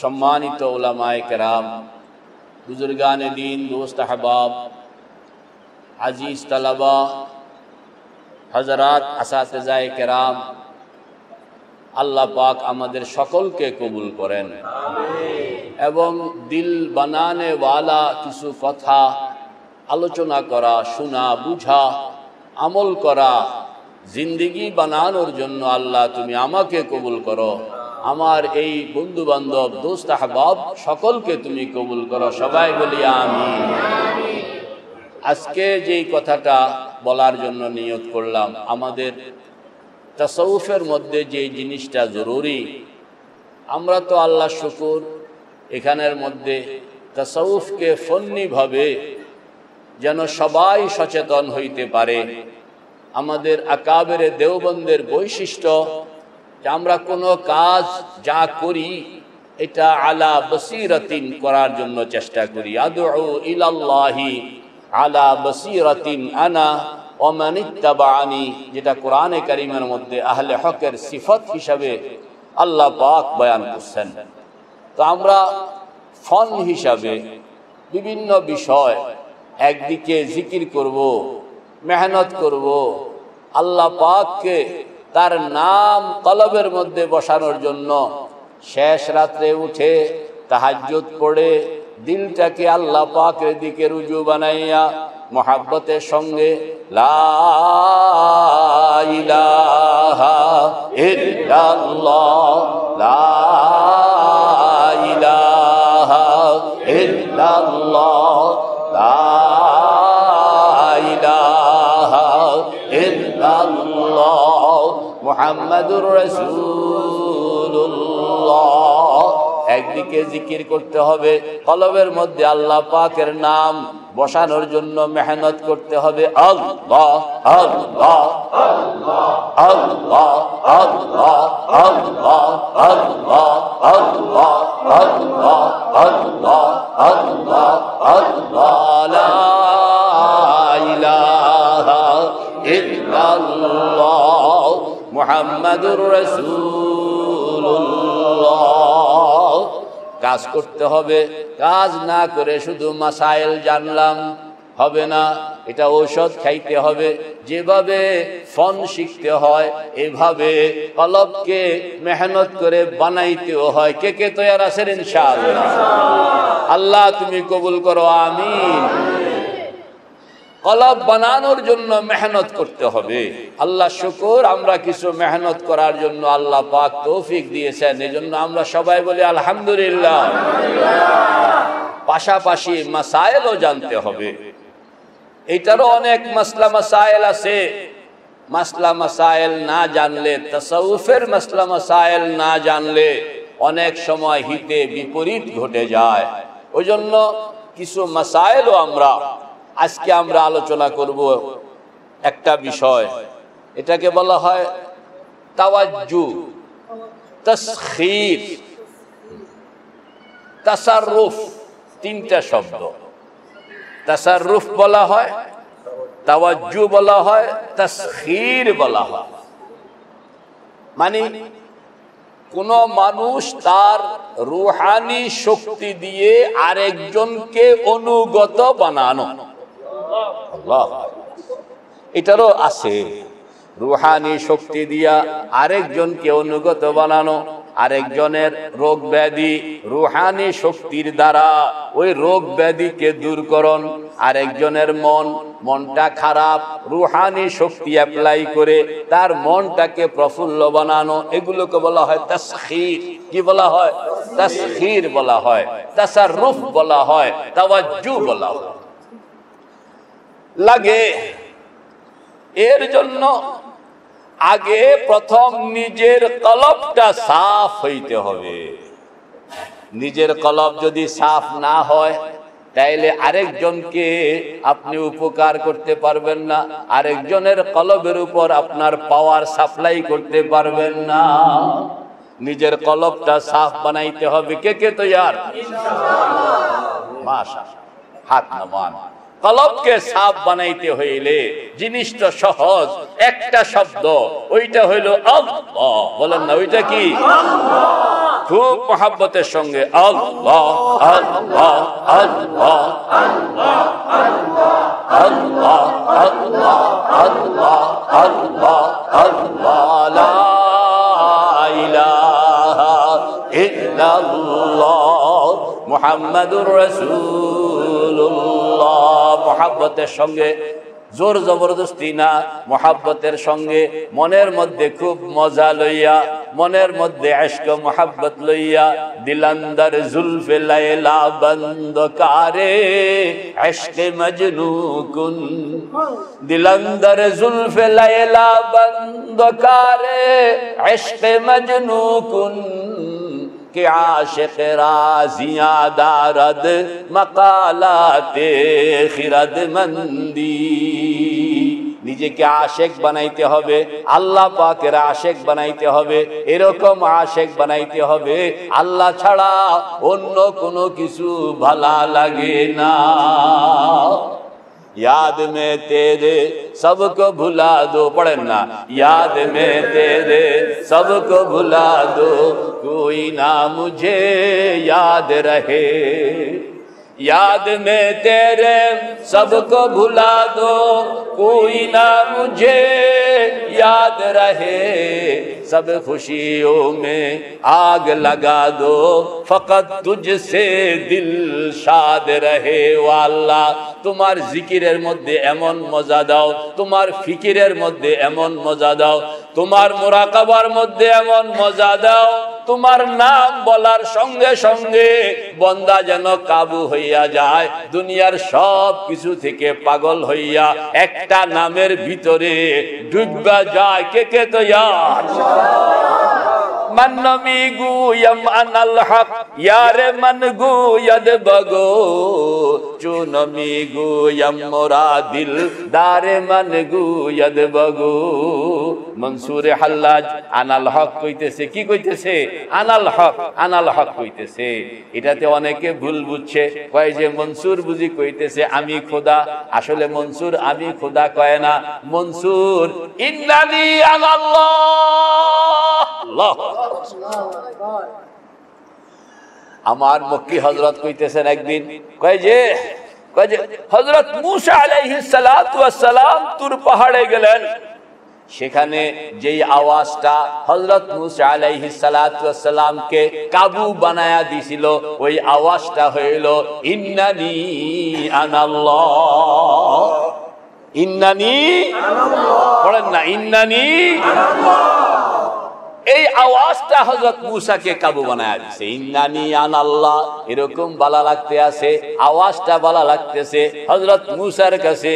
সম্মানিত ওলামায় কেরাম বুজুর্গান দিন দোস্ত আহবাব আজিজ তালাবা হজরাত আসাতেজায় কেরাম আল্লাহ পাক আমাদের সকলকে কবুল করেন। এবং দিল বানানে ওয়ালা কিছু কথা আলোচনা করা শোনা বুঝা আমল করা জিন্দিগি বানানোর জন্য আল্লাহ তুমি আমাকে কবুল করো। আমার এই বন্ধু বান্ধব দোস্ত আহবাব, সকলকে তুমি কবুল করো, সবাই বলি আমি আজকে যেই কথাটা বলার জন্য নিয়ত করলাম, আমাদের তসৌফের মধ্যে যে জিনিসটা জরুরি, আমরা তো আল্লাহ শুকুর, এখানের মধ্যে তসৌফকে ফন্নিভাবে যেন সবাই সচেতন হইতে পারে। আমাদের আকাবের দেওবন্দের বৈশিষ্ট্য যে আমরা কোনো কাজ যা করি, এটা আলা বসিরতিন করার জন্য চেষ্টা করি। আদু ইলাল্লাহি আলা বসিরতিন আনা অমানিত্তাবানি যেটা কোরআনে কারিমের মধ্যে আহলে হকের সিফত হিসাবে আল্লাহ পাক বয়ান করছেন। তো আমরা ফন হিসাবে বিভিন্ন বিষয় একদিকে জিকির করব, মেহনত করব, আল্লাহ পাককে তার নাম কলবের মধ্যে বসানোর জন্য। শেষ রাত্রে উঠে তাহাজ্জুদ পড়ে, দিলটাকে আল্লাহ পাকের দিকে রুজু বানাইয়া মহাব্বতের সঙ্গে, লা ইলাহা ইল্লাল্লাহ, লা ইলাহা ইল্লাল্লাহ, লা ইলাহা محمد رسول الله. একদিকে জিকির করতে হবে কলবের মধ্যে আল্লাহ পাকের নাম বসানোর জন্য মেহনত করতে হবে মুহাম্মাদুর রাসূলুল্লাহ কাজ করতে হবে। কাজ না করে শুধু মাসাইল জানলাম, হবে না। এটা ঔষধ খাইতে হবে। যেভাবে ফন শিখতে হয়, এভাবে কলবকে মেহনত করে বানাইতেও হয়। কে কে তৈয়ার আছেন ইনশাআল্লাহ? আল্লাহ তুমি কবুল করো, আমিন। কলব বানানোর জন্য মেহনত করতে হবে। আল্লাহ শুকুর, আমরা কিছু মেহনত করার জন্য আল্লাহ পাক তৌফিক দিয়েছেন। এই জন্য আমরা সবাই বলি আলহামদুলিল্লাহ। পাশাপাশি মাসাইলও জানতে হবে। এটারও অনেক মাসলা মাসাইল আছে। মাসলা মাসাইল না জানলে তসৌফের মাসলা মাসাইল না জানলে অনেক সময় হিতে বিপরীত ঘটে যায়। ওই জন্য কিছু মাসাইলও আমরা আজকে আমরা আলোচনা করব একটা বিষয়। এটাকে বলা হয় তাওয়াজ্জু, তসখির। তাসাররুফ, তিনটা শব্দ। তাসাররুফ বলা হয়, তাওয়াজ্জু বলা হয়, তসখির বলা হয়। মানে কোন মানুষ তার রুহানি শক্তি দিয়ে আরেকজনকে অনুগত বানানো। আল্লাহ। এটারও আছে। রুহানি শক্তি দিয়া আরেকজনকে অনুগত বানানো, আরেকজনের রোগ ব্যাধি রুহানি শক্তির দ্বারা ওই রোগ ব্যাধিকে দূরকরণ আরেকজনের মন, মনটা খারাপ, রুহানি শক্তি অ্যাপ্লাই করে তার মনটাকে প্রফুল্ল বানানো, এগুলোকে বলা হয় তাসখির। কি বলা হয়? তাসখির বলা হয়, তাসাররুফ বলা হয়, তাওয়াজ্জু বলা হয়। লাগে। এর জন্য আগে প্রথম নিজের কলবটা সাফ হইতে হবে। নিজের কলব যদি সাফ না হয়, তাইলে আরেকজনকে আপনি উপকার করতে পারবেন না। আরেকজনের কলবের উপর আপনার পাওয়ার সাপ্লাই করতে পারবেন না। নিজের কলবটা সাফ বানাইতে হবে। কে কে তৈয়ার? মাশা হাত নামান। কলবকে সাফ বানাইতে হইলে জিনিসটা সহজ একটা শব্দ ওইটা হইল আল্লাহ বলেন না ওইটা কি খুব মহাব্বতের সঙ্গে আল্লাহ আল্লাহ আল্লাহ আল্লাহ আল্লাহ আল্লাহ আল্লাহ আল্লাহ মুহাম্মাদুর রাসূলুল্লাহ মহাব্বতের সঙ্গে, জোর জবরদস্তি না, মহাব্বতের সঙ্গে, মনের মধ্যে খুব মজা লইয়া, মনের মধ্যে আশক মহাব্বত লইয়া, দিলান্দর জুলফে লাইলা বন্ধ কারে আশকে মজনু কুন দিলান্দর জুলফে লাইলা বন্ধ কারে আশকে মজনু কুন کہ عاشق رازیاں دارد مقالات خرد مندی নিজেকে আশেক বানাইতে হবে, আল্লাহ পাকের আশেক বানাইতে হবে, এরকম আশেক বানাইতে হবে, আল্লাহ ছাড়া অন্য কোনো কিছু ভালা লাগে না। یاد میں تیرے سب کو بھلا دو، پڑھنا، یاد میں تیرے سب کو بھلا دو، کوئی نہ مجھے یاد رہے۔ یاد میں تیرے سب کو بھلا دو، کوئی نہ مجھے یاد رہے۔ सब खुशियों में आग लगा दो फकत तुझसे दिल शाद रहे ও আল্লাহ তোমার জিকিরের মধ্যে এমন মজা দাও তোমার ফিকিরের মধ্যে এমন মজা দাও তোমার মোরাকাবার মধ্যে এমন মজা দাও, তোমার নাম বলার সঙ্গে সঙ্গে বন্দা যেন কাবু হইয়া যায়, দুনিয়ার সব কিছু থেকে পাগল হইয়া একটা নামের ভিতরে ডুববা যায়। কে কে তো من نمیگو یم ان الحق یار من گوید بگو چو نمیگو یم مرا دل دار من মনসুরে হাল্লাজ, আনাল হক কইতেছে, কি কইতেছে? আনাল হক আনাল হক কইতেছে। এটাতে অনেকে ভুল বুঝছে, কয় যে মনসুর বুঝি কইতেছে, আমি খোদা। আসলে মনসুর, আমি খোদা কয় না। মনসুর ইন্দানি আনাল্লাহ। আল্লাহ আমার মক্কি হজরত কইতেছেন একদিন, কয় যে কয় যে হজরত মুসা ওয়াস সালাম তুর পাহাড়ে গেলেন। সেখানে যেই আওয়াজটা হজরত মুসা আলাইহিস সালাতু ওয়াস কাবু বানায়া দিছিল, ওই আওয়াজটা হইল, ইন্নানি আনাল্লাহ। ইন্নানি? পড়েন না, ইন্নানি এই আওয়াজটা হজরত মুসাকে কাবু বানায় দিছে। ইন্নানি আন আল্লাহ এরকম বালা লাগতে আছে, আওয়াজটা বালা লাগতেছে। হজরত মুসার কাছে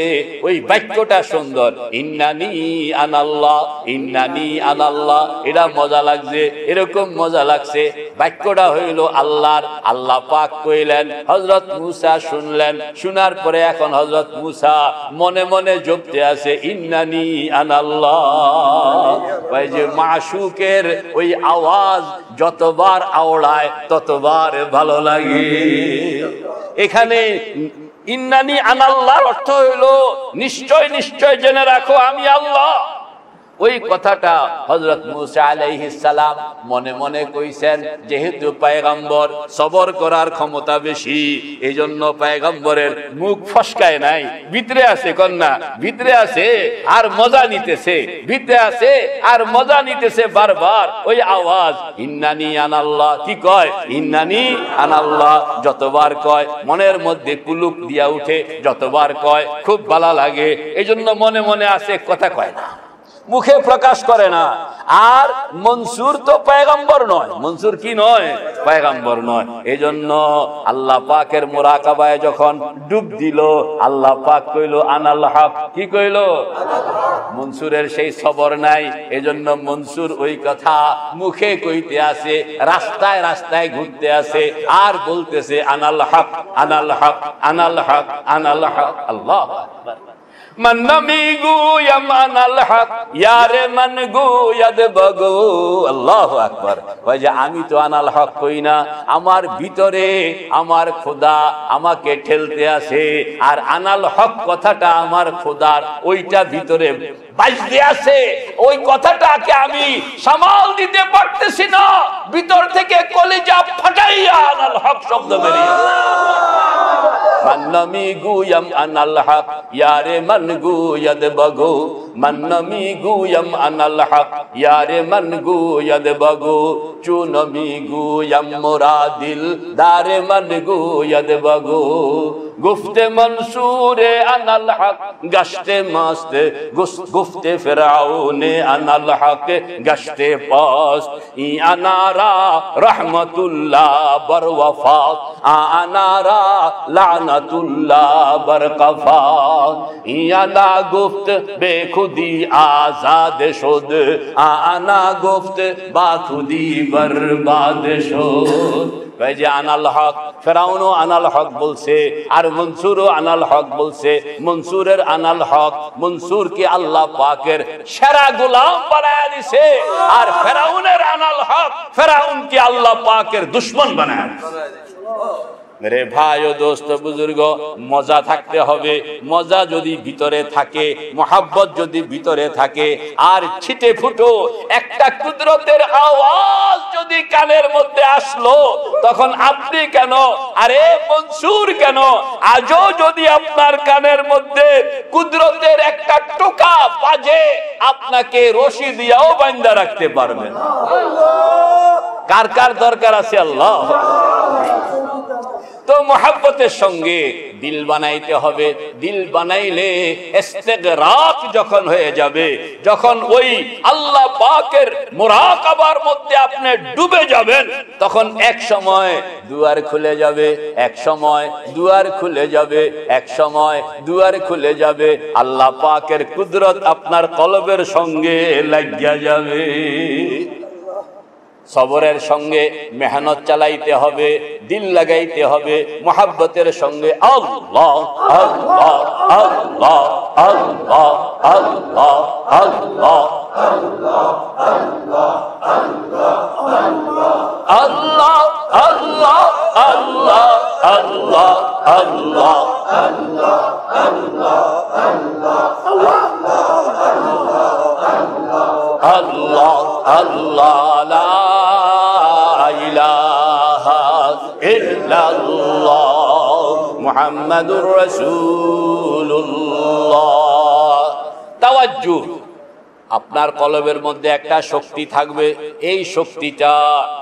ওই বাক্যটা সুন্দর, ইন্নানি আন আল্লাহ ইন্নানি আন আল্লাহ এটা মজা লাগছে, এরকম মজা লাগছে। বাক্যটা হইল আল্লাহর, আল্লাহ পাক কইলেন হজরত মুসা শুনলেন, শোনার পরে এখন হজরত মুসা মনে মনে জপতে আছে, ইন্নানি আন আল্লাহ ওই যে মাসুকে এর ওই আওয়াজ যতবার আওড়ায়, ততবার ভালো লাগে। এখানে ইন্নানি আনাল্লাহর অর্থ হইল, নিশ্চয় নিশ্চয় জেনে রাখো আমি আল্লাহ। ওই কথাটা হজরত মুসা সালাম মনে মনে কইছেন, যেহেতু পায়গাম্বর সবর করার ক্ষমতা বেশি এই জন্য পায়গাম্বরের মুখ ফসকায় নাই। ভিতরে আছে কন্যা, ভিতরে আছে আর মজা নিতেছে, ভিতরে আছে আর মজা নিতেছে বারবার। ওই আওয়াজ, ইন্নানি আনাল্লাহ কি কয়? ইন্নানি আনাল্লাহ যতবার কয়, মনের মধ্যে কুলুক দিয়া উঠে যতবার কয়, খুব ভালো লাগে। এই জন্য মনে মনে আছে, কথা কয় না। মুখে প্রকাশ করে না। আর মনসুর তো পয়গম্বর নয়। মনসুর কি নয়? পয়গম্বর নয়। এই জন্য আল্লাহ পাকের মোরাকাবায় যখন ডুব দিল, আল্লাহ পাক কইল, আনাল হক। কি কইল? মনসুরের সেই সবর নাই। এজন্য মনসুর ওই কথা মুখে কইতে আছে রাস্তায় রাস্তায় ঘুরতে আছে আর বলতেছে, আনাল হক আনাল হক আনাল হক আনাল হক। আল্লাহ আকবার। من نمیگویم ان الحق یار من گوید بگو আল্লাহু আকবার কয় যে আমি তো আনাল হক কই না আমার ভিতরে আমার খোদা আমাকে ঠেলতে আছে আর আনাল হক কথাটা আমার খোদার ওইটা ভিতরে বাজতে আছে, ওই কথাটাকে আমি সামাল দিতে পারতেছি না। ভিতর থেকে কলিজা ফাটাইয়া আনাল হক শব্দ বেরিয়ে মন্নমি গুয়ম আনাল হক, ইয়ারে মন গুয়দ বগো من نمی گویم ان الحق یار من گوید بگو، چو نمی گویم مرادل، دار من گوید بگو. گفت منصور ان الحق گشت ماست گفت فرعون ان الحق گشت پاست. این انارا رحمت اللہ بر وفاق آنارا لعنت اللہ بر قفاق این انا گفت بے خود বেখুদি আজাদ শুদ আনা গুফত বাখুদি বরবাদ শুদ কয় যে আনাল হক ফেরাউনও আনাল হক বলছে আর মনসুরও আনাল হক বলছে মনসুরের আনাল হক মনসুরকে আল্লাহ পাকের সেরা গোলাম বানায় দিছে আর ফেরাউনের আনাল হক ফেরাউনকে আল্লাহ পাকের দুশ্মন বানায় দিছে মেরে ভাই ও দোস্ত বুজুর্গ মজা থাকতে হবে। মজা যদি ভিতরে থাকে মোহাব্বত যদি ভিতরে থাকে আর ছিটে ফুটো একটা কুদরতের আওয়াজ যদি কানের মধ্যে আসলো তখন আপনি কেন? আরে মনসুর কেন? আজও যদি আপনার কানের মধ্যে কুদরতের একটা টোকা বাজে আপনাকে রশি দিয়াও বান্দা রাখতে পারবেন কার কার দরকার আছে আল্লাহ? তো মহাব্বতের সঙ্গে দিল বানাইতে হবে। দিল বানাইলে রাত যখন হয়ে যাবে, যখন ওই আল্লাহ পাকের মুরাকাবার মধ্যে আপনি ডুবে যাবেন, তখন এক সময় দুয়ার খুলে যাবে, এক সময় দুয়ার খুলে যাবে, এক সময় দুয়ার খুলে যাবে, আল্লাহ পাকের কুদরত আপনার কলবের সঙ্গে লাগিয়া যাবে। সবরের সঙ্গে মেহনত চালাইতে হবে দিল লাগাইতে হবে মোহাব্বতের সঙ্গে আল্লাহ আল্লাহ আল্লাহ আল্লাহ আল্লাহ আল্লাহ আল্লাহ الله الله لا إله إلا الله محمد رسول الله. توجه. আপনার কলবের মধ্যে একটা শক্তি থাকবে। এই শক্তিটা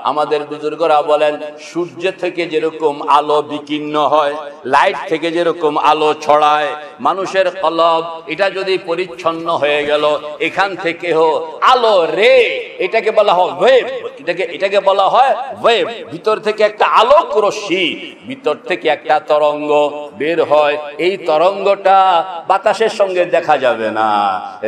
আমাদের বুজুর্গরা বলেন, সূর্য থেকে যেরকম আলো বিকীর্ণ হয়, লাইট থেকে যেরকম আলো ছড়ায়, মানুষের কলব এটা যদি পরিচ্ছন্ন হয়ে গেল, এখান থেকে থেকেও আলো রে, এটাকে বলা হয় ওয়েব এটাকে এটাকে বলা হয় ওয়েব ভিতর থেকে একটা আলোক রশ্মি, ভিতর থেকে একটা তরঙ্গ বের হয়। এই তরঙ্গটা বাতাসের সঙ্গে দেখা যাবে না।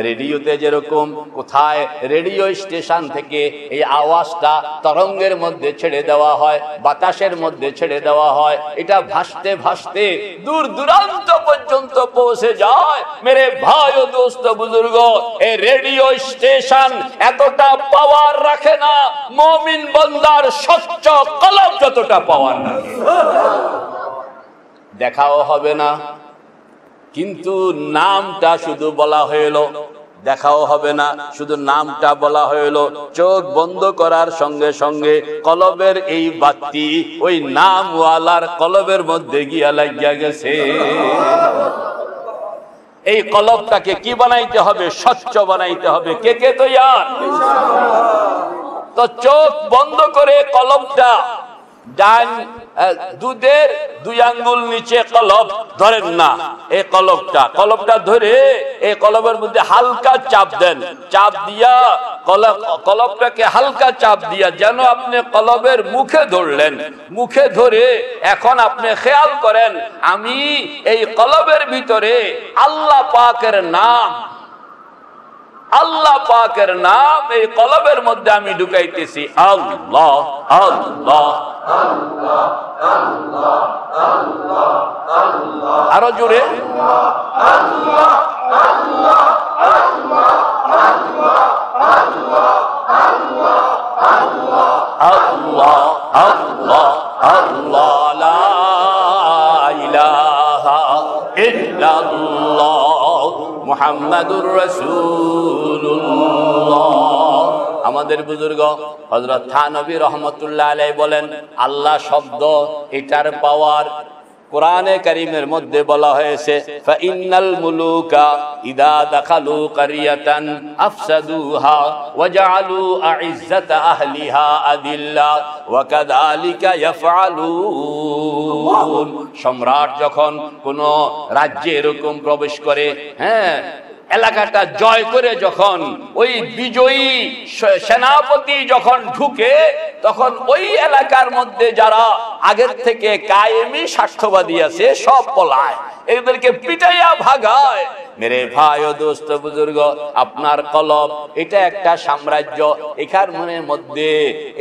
রেডিওতে যেরকম কোথায় রেডিও স্টেশন থেকে এই আওয়াজটা তরঙ্গের মধ্যে ছেড়ে দেওয়া হয়, বাতাসের মধ্যে ছেড়ে দেওয়া হয়, এটা ভাসতে ভাসতে দূর দূরান্ত পর্যন্ত পৌঁছে যায়। মেরে ভাই ও দোস্ত বুজুর্গ এই রেডিও স্টেশন এতটা পাওয়ার রাখে না, মমিন বন্দার স্বচ্ছ কলম যতটা পাওয়ার রাখে। দেখাও হবে না, কিন্তু নামটা শুধু বলা হইল দেখাও হবে না। শুধু নামটা বলা হইল, চোখ বন্ধ করার সঙ্গে সঙ্গে কলবের এই বাতি ওই নামওয়ালার কলবের মধ্যে গিয়া লাগিয়া গেছে। এই কলবটাকে কি বানাইতে হবে? স্বচ্ছ বানাইতে হবে। কে কে তো তো চোখ বন্ধ করে কলবটা ডান দুধের দুই আঙ্গুল নিচে কলব ধরেন না। এই কলবটা কলবটা ধরে এই কলবের মধ্যে হালকা চাপ দেন। চাপ দিয়া কলবটাকে হালকা চাপ দিয়া যেন আপনি কলবের মুখে ধরলেন। মুখে ধরে এখন আপনি খেয়াল করেন, আমি এই কলবের ভিতরে আল্লাহ পাকের নাম আল্লাহ পাকের নাম এই কলবের মধ্যে আমি ঢুকাইতেছি আল্লাহ আল্লাহ আরও জুড়ে আল্লাহ আল্লাহ আল্লাহ ইলাহা ইল্লাল্লাহ মুহাম্মাদুর রসুল্লাহ আমাদের বুজুর্গ হজরত থানবী রহমতুল্লাহ আলাই বলেন আল্লাহ শব্দ এটার পাওয়ার কোরআনে করিমের মধ্যে বলা হয়েছে, ফাইনাল মুলুকা ইদা দাখালু কারিয়াতান আফসাদুহা ওয়াজআলু আইজ্জাতা আহলিহা আদিল্লা ওয়া কাযালিকা ইয়াফআলুন। সম্রাট যখন কোন রাজ্যে এরকম প্রবেশ করে হ্যাঁ এলাকাটা জয় করে যখন ওই বিজয়ী সেনাপতি যখন ঢুকে, তখন ওই এলাকার মধ্যে যারা আগের থেকে কায়েমি স্বার্থবাদী আছে, সব পলায়। এদেরকে পিটাইয়া ভাগায়। মেরে ভাই ও দোস্ত বুজুর্গ আপনার কলব এটা একটা সাম্রাজ্য এখার মনের মধ্যে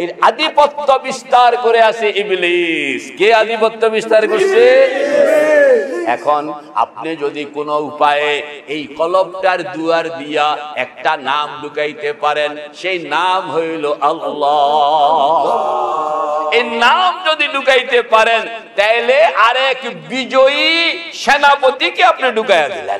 এর আধিপত্য বিস্তার করে আছে ইবলিস। কে আধিপত্য বিস্তার করছে? এখন আপনি যদি কোনো উপায়ে এই কলবটার দুয়ার দিয়া একটা নাম ঢুকাইতে পারেন সেই নাম হইল আল্লাহ। এই নাম যদি ঢুকাইতে পারেন তাইলে আরেক বিজয়ী نابودی کے آپ نے ڈگایا دلا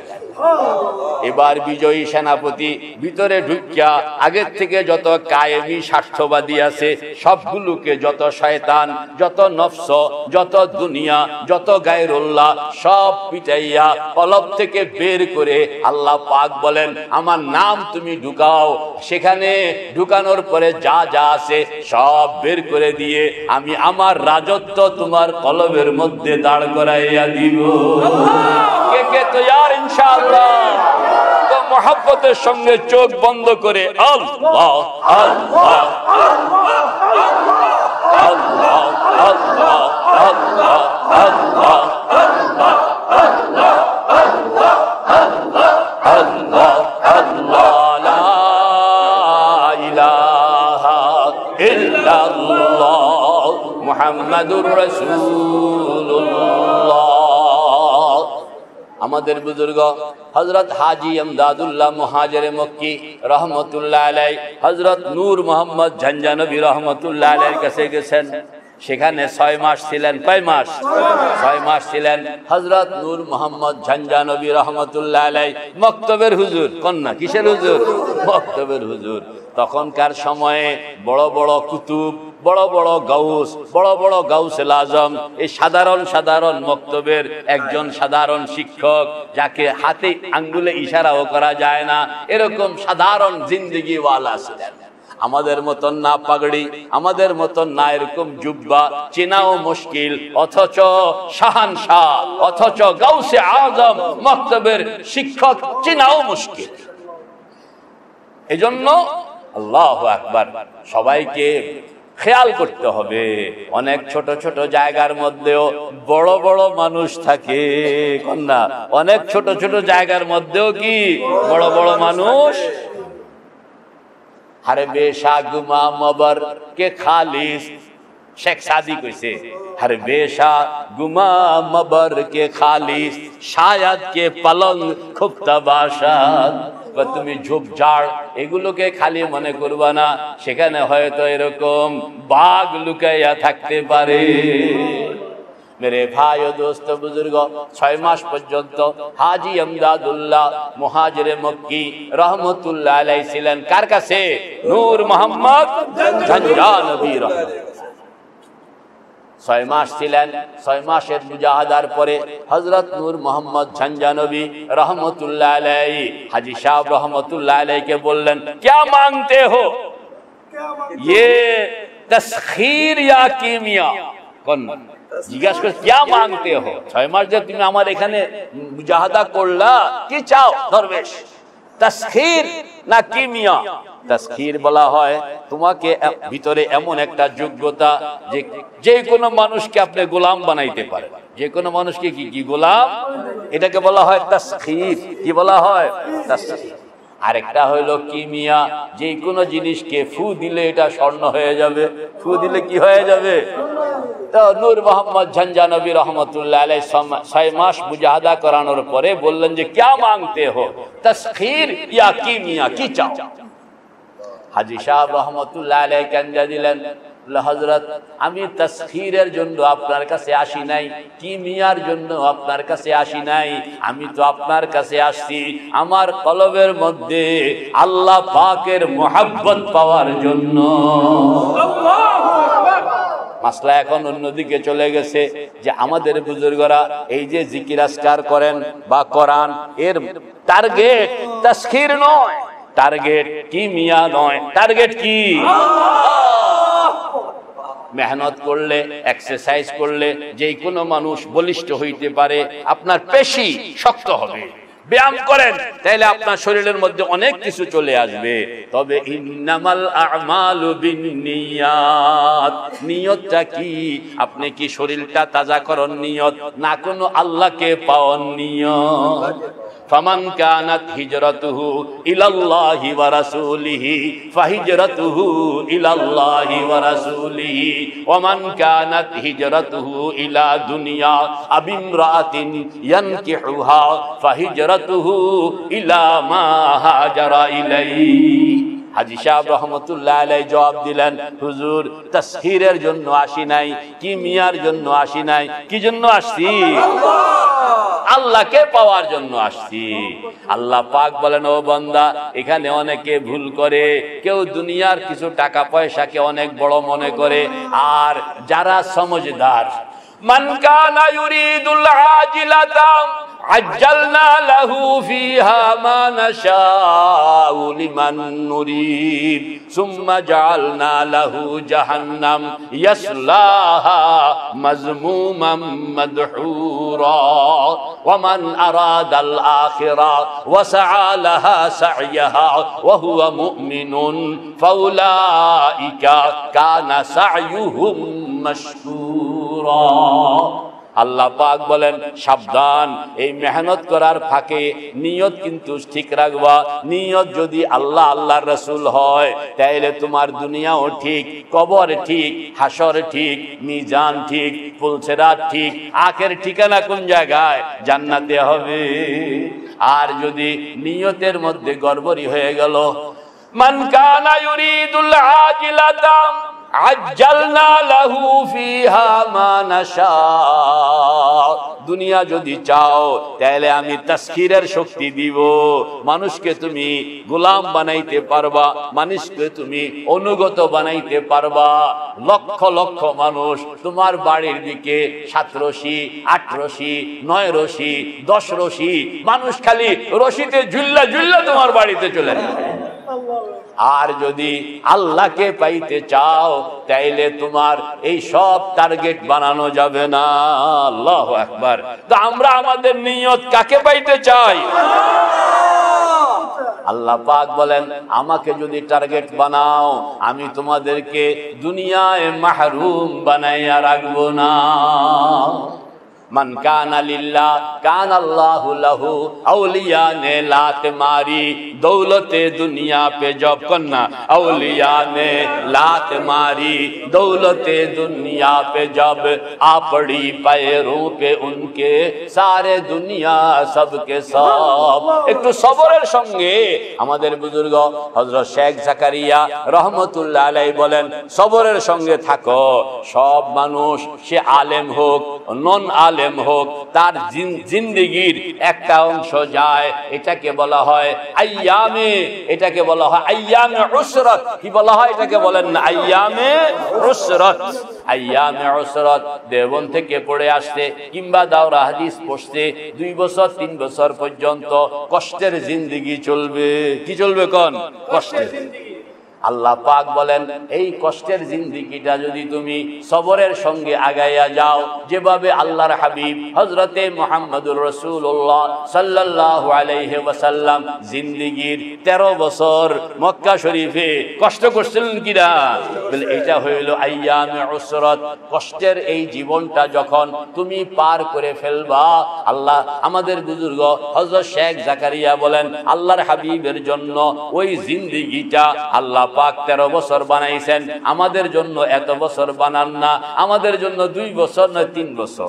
এবার বিজয়ী সেনাপতি ভিতরে ঢুকিয়া আগের থেকে যত কায়েমি স্বার্থবাদী আছে সবগুলোকে যত শয়তান যত নফস যত দুনিয়া যত গায়রুল্লাহ সব পিটাইয়া কলব থেকে বের করে আল্লাহ পাক বলেন আমার নাম তুমি ঢুকাও। সেখানে ঢুকানোর পরে যা যা আছে সব বের করে দিয়ে আমি আমার রাজত্ব তোমার কলবের মধ্যে দাঁড় করাইয়া দিব। কে কে তো ইনশাআল্লাহ? তো মহাব্বতের সঙ্গে চোখ বন্ধ করে মোহাম্মদুর আল্লাহ আমাদের বুজুর্গ হজরত হাজি আমদাদুল্লাহ মহাজের মক্কি রহমতুল্লাহ আলাই হজরত নূর মোহাম্মদ ঝঞ্জানবী রহমতুল্লাহ আলাইয়ের কাছে গেছেন। সেখানে ছয় মাস ছিলেন। কয় মাস? ছয় মাস ছিলেন। হজরত নূর মোহাম্মদ ঝঞ্জানবী রহমতুল্লাহ আলাই মক্তবের হুজুর। কন্যা, কিসের হুজুর? মক্তবের হুজুর। তখনকার সময়ে বড় বড় কুতুব বড় বড় গাউস, বড় বড় গাউসেল আজম, এই সাধারণ সাধারণ মক্তবের একজন সাধারণ শিক্ষক, যাকে হাতে আঙ্গুলে ইশারাও করা যায় না, এরকম সাধারণ জিন্দিগি ওয়ালা ছিলেন। আমাদের মতন না পাগড়ি, আমাদের মতন না এরকম জুব্বা, চেনাও মুশকিল, অথচ শাহান শাহ অথচ গাউসে আজম মক্তবের শিক্ষক, চেনাও মুশকিল। এজন্য আল্লাহ আকবার, সবাইকে খেয়াল করতে হবে। অনেক ছোট ছোট জায়গার মধ্যেও বড় বড় মানুষ থাকে। কন্যা, অনেক ছোট ছোট জায়গার মধ্যেও কি বড় বড় মানুষ? হারে বেশা গুমা মবর কে খালিস? শেখ সাদি কইছে হারে বেশা গুমা মবর কে খালিস? শায়াদ কে পলং খুব তবাসাদ বা তুমি ঝোপঝাড় এগুলোকে খালি মনে করবা না। সেখানে হয়তো এরকম বাঘ লুকাইয়া থাকতে পারে। মেরে ভাই ও দোস্ত বুজুর্গ, ছয় মাস পর্যন্ত হাজি আমদাদুল্লাহ মুহাজিরে মক্কি রহমতুল্লাহ আলাই ছিলেন। কার কাছে? নূর মোহাম্মদ নবী রহমত। ছয় মাস ছিলেন, ছয় মাসের মুজাহাদার পরে হজরত নূর মোহাম্মদ ঝঞ্ঝানবী রহমতুল্লাহ আলাই হাজি সাহেব রহমতুল্লাহ আলাইকে বললেন, ক্যা মাংতে হো? ইয়ে তসখির ইয়া কিমিয়া। কোন? জিজ্ঞাসা করে ক্যা মাংতে হো? ছয় মাস যে তুমি আমার এখানে মুজাহাদা করলা, কি চাও? দরবেশ তসখির না কিমিয়া? তসখির বলা হয়, তোমাকে ভিতরে এমন একটা যোগ্যতা যে যে কোনো মানুষকে আপনি গোলাম বানাইতে পারে যে কোনো মানুষকে কি কি গোলাম? এটাকে বলা হয় তসখির। কি বলা হয়? তসখির। আরেকটা হইল কিমিয়া যে কোনো জিনিসকে ফু দিলে এটা স্বর্ণ হয়ে যাবে। ফু দিলে কি হয়ে যাবে? তো নূর মোহাম্মদ ঝঞ্ঝা নবী রহমতুল্লাহ আলাই ছয় মাস মুজাহাদা করানোর পরে বললেন যে, ক্যা মাংতে হো? তসখির ইয়া কিমিয়া কি চাও? হাজি সাহেব রহমতুল্লাহ আলাই কেন্দ্রা দিলেন। হজরত আমি তসখিরের জন্য আপনার কাছে আসি নাই, কি মিয়ার জন্য আপনার কাছে আসি নাই? আমি তো আপনার কাছে আসছি, আমার কলবের মধ্যে আল্লাহ পাকের মোহাব্বত পাওয়ার জন্য। মাসলা এখন অন্যদিকে চলে গেছে, যে আমাদের বুজুর্গরা এই যে জিকিরাস্কার করেন বা করান এর টার্গেট তসখির নয়, টার্গেট কি মিয়া নয়, টার্গেট কি? মেহনত করলে এক্সারসাইজ করলে যে কোনো মানুষ বলিষ্ঠ হইতে পারে, আপনার পেশি শক্ত হবে। ব্যায়াম করেন তাহলে আপনার শরীরের মধ্যে অনেক কিছু চলে আসবে। তবে ইন্নামাল আমালু বিন্নিয়াত। নিয়তটা কি? আপনি কি শরীরটা তাজা করন নিয়ত? না কোনো আল্লাহকে পাওয়ার নিয়ত? ফামান কানাত হিজরাতুহু ইলাল্লাহি ওয়া রাসূলিহি ফাহিজরাতুহু ইলাল্লাহি ওয়া রাসূলিহি ওয়া মান কানাত হিজরাতুহু ইলা দুনিয়া আবিমরাতিন ইয়ানকিহুহা ফাহিজরাতুহু ইলা মা হাজারা ইলাইহি হাজি সাহেব রহমতুল্লাহ আলাই জবাব দিলেন হুজুর তসহিরের জন্য আসি নাই কি মিয়ার জন্য আসি নাই কি জন্য আসছি? আল্লাহকে পাওয়ার জন্য আসছি। আল্লাহ পাক বলেন ও বন্দা এখানে অনেকে ভুল করে কেউ দুনিয়ার কিছু টাকা পয়সাকে অনেক বড় মনে করে আর যারা সমজদার মান কানা ইউরিদুল আজিলাতা عجلنا له فيها ما نشاء لمن نريد. ثم جعلنا له جهنم يصلاها مذموما مدحورا. ومن أراد الآخرة وسعى لها سعيها وهو مؤمن فأولئك كان سعيهم مشكورا. আল্লাহ পাক বলেন, সাবধান, এই মেহনত করার ফাঁকে নিয়ত কিন্তু ঠিক রাখবা। নিয়ত যদি আল্লাহ আল্লাহ রসুল হয়, তাইলে তোমার দুনিয়াও ঠিক, কবর ঠিক, হাসর ঠিক, মিজান ঠিক, ফুলছেরাত ঠিক, আখের ঠিকানা কোন জায়গায়? জান্নাতে হবে। আর যদি নিয়তের মধ্যে গড়বড়ি হয়ে গেল, মান কানা ইউরিদুল দুনিয়া যদি চাও, তাহলে আমি তাসখিরের শক্তি দিব। মানুষকে তুমি গোলাম বানাইতে পারবা, মানুষকে তুমি অনুগত বানাইতে পারবা। লক্ষ লক্ষ মানুষ তোমার বাড়ির দিকে সাত রশি আট রশি নয় রশি দশ রশি মানুষ খালি রশিতে ঝুল্লা ঝুল্লা তোমার বাড়িতে চলে আর যদি আল্লাহকে পাইতে চাও তাইলে তোমার এই সব টার্গেট বানানো যাবে না। আল্লাহ একবার তো আমরা আমাদের নিয়ত কাকে পাইতে চাই? আল্লাহ পাক বলেন, আমাকে যদি টার্গেট বানাও, আমি তোমাদেরকে দুনিয়ায় মাহরুম বানাইয়া রাখব না। মান কান আলিল্লাহ কান আল্লাহ লাহু আউলিয়া নে লাত মারি। दौलत दुनिया पे जब करना औलिया ने लात मारी दौलत दुनिया पे जब आ पड़ी पैरों पे उनके सारे दुनिया सबके সব একটু সবরের সঙ্গে আমাদের বুজুর্গ হজরত শেখ জাকারিয়া রহমতুল্লাহ আলাই বলেন সবরের সঙ্গে থাকো সব মানুষ সে আলেম হোক নন আলেম আলেম হোক তার জিন্দিগির একটা অংশ যায় এটাকে বলা হয় আইয়ামে এটাকে বলা হয় আয়ামে উসরত। কি বলা হয়? এটাকে বলেন না, আয়ামে উসরত। আয়ামে উসরত, দেবন থেকে পড়ে আসতে কিংবা দাওরা হাদিস পড়তে দুই বছর, তিন বছর পর্যন্ত কষ্টের জিন্দিগি চলবে। কি চলবে কোন? কষ্টের। আল্লাহ পাক বলেন, এই কষ্টের জিন্দিগিটা যদি তুমি সবরের সঙ্গে আগাইয়া যাও, যেভাবে আল্লাহর হাবিব হজরতে মোহাম্মদুর রসুল্লাহ সাল্লাহ আলাইহে ওয়াসাল্লাম জিন্দিগির তেরো বছর মক্কা শরীফে কষ্ট করছিলেন কিনা? এটা হইল আইয়ামে ওসরত কষ্টের এই জীবনটা যখন তুমি পার করে ফেলবা, আল্লাহ আমাদের বুজুর্গ হজরত শেখ জাকারিয়া বলেন, আল্লাহর হাবিবের জন্য ওই জিন্দিগিটা আল্লাহ পাক তেরো বছর বানাইছেন। আমাদের জন্য এত বছর বানান না। আমাদের জন্য দুই বছর নয়, তিন বছর।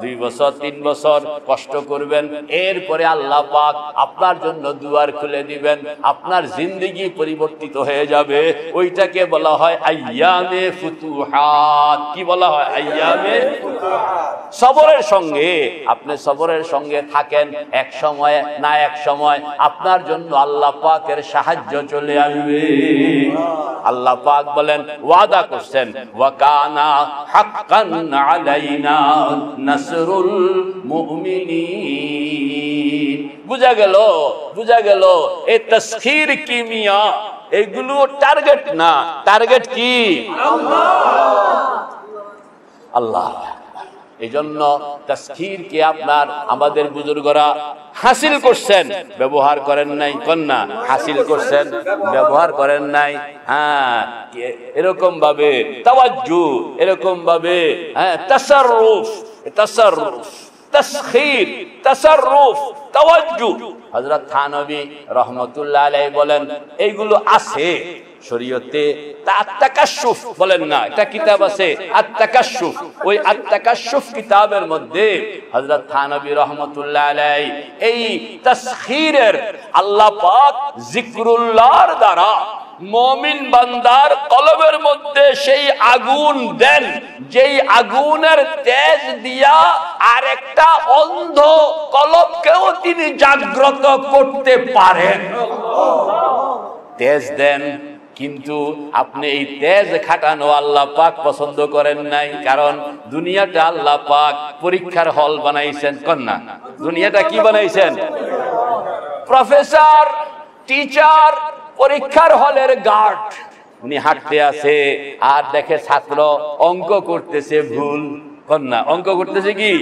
দুই বছর, তিন বছর, কষ্ট করবেন। এরপরে আল্লাহ পাক আপনার জন্য দুয়ার খুলে দিবেন। আপনার জিন্দিগি পরিবর্তিত হয়ে যাবে। ওইটাকে বলা হয় আইয়ামে ফুতুহাত। কি বলা হয়? আইয়ামে সবরের সঙ্গে, আপনি সবরের সঙ্গে থাকেন এক সময় না এক সময়। আপনার জন্য আল্লাহ পাকের সাহায্য চলে আসবে। আল্লাহ পাক বলেন, ওয়াদা করছেন, ওয়াকানা হাক্কান আলাইনা নাসরুল মুমিনিন। বুঝা গেল বুঝা গেল, এই তসখির কিমিয়া এগুলো টার্গেট না, টার্গেট কি? আল্লাহ। এই জন্য তসখিরকে আপনার, আমাদের বুজুর্গরা হাসিল করছেন। ব্যবহার করেন নাই, কন্যা, হাসিল করছেন, ব্যবহার করেন নাই। হ্যাঁ এরকম ভাবে তাওয়াজ্জু এরকম ভাবে হ্যাঁ তাসাররুফ তাসাররুফ, তসখির, তাসাররুফ, তাওয়াজ্জু। হযরত থানবী রাহমাতুল্লাহ আলাইহি বলেন, এইগুলো আছে শরীয়তে আত্মাকাশুফ বলেন না, একটা কিতাব আছে আত্মাকাশুফ ওই আত্মাকাশুফ কিতাবের মধ্যে হযরত থানবী রাহমাতুল্লাহ আলাইহি এই তাসখিরের আল্লাহ পাক জিকরুল্লাহর দ্বারা মমিন বান্দার কলবের মধ্যে সেই আগুন দেন, যেই আগুনের তেজ দিয়া আরেকটা অন্ধ কলবকেও তিনি জাগ্রত করতে পারেন। তেজ দেন কিন্তু আপনি এই তেজ খাটানো আল্লাহ পাক পছন্দ করেন নাই, কারণ দুনিয়াটা আল্লাহ পাক পরীক্ষার হল বানাইছেন, কন্যা। দুনিয়াটা কি বানাইছেন? প্রফেসর, টিচার, পরীক্ষার হলের গার্ড। উনি হাঁটতে আছে, আর দেখে ছাত্র অঙ্ক করতেছে ভুল, কন্যা। অঙ্ক করতেছে কি?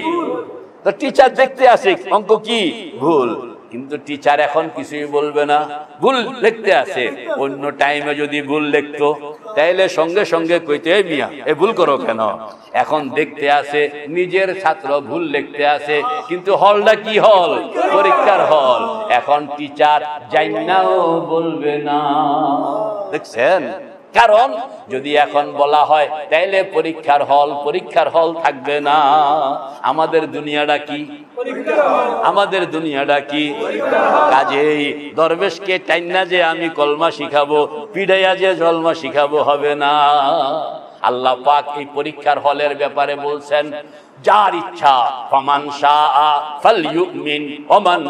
তো টিচার দেখতে আসে, অঙ্ক কি? ভুল। কিন্তু টিচার এখন কিছুই বলবে না। ভুল লিখতে আছে। অন্য টাইমে যদি ভুল লিখতো, তাইলে সঙ্গে সঙ্গে কইতে "এই মিয়া, এ ভুল করো কেন? এখন দেখতে আছে, নিজের ছাত্র ভুল লিখতে আছে, কিন্তু হলটা কি হল? পরীক্ষার হল। এখন টিচার জাইনাও বলবে না। দেখছেন? কারণ যদি এখন বলা হয়, তাইলে পরীক্ষার হল পরীক্ষার হল থাকবে না। আমাদের দুনিয়াটা কি? আমাদের দুনিয়াটা কি? কাজেই দরবেশকে টাইনা যে আমি কলমা শিখাবো, পিড়াইয়া যে জলমা শিখাবো হবে না। আল্লাহ পাক এই পরীক্ষার হলের ব্যাপারে বলছেন, যার ইচ্ছা, ফমান ফালইউমিন, ওমান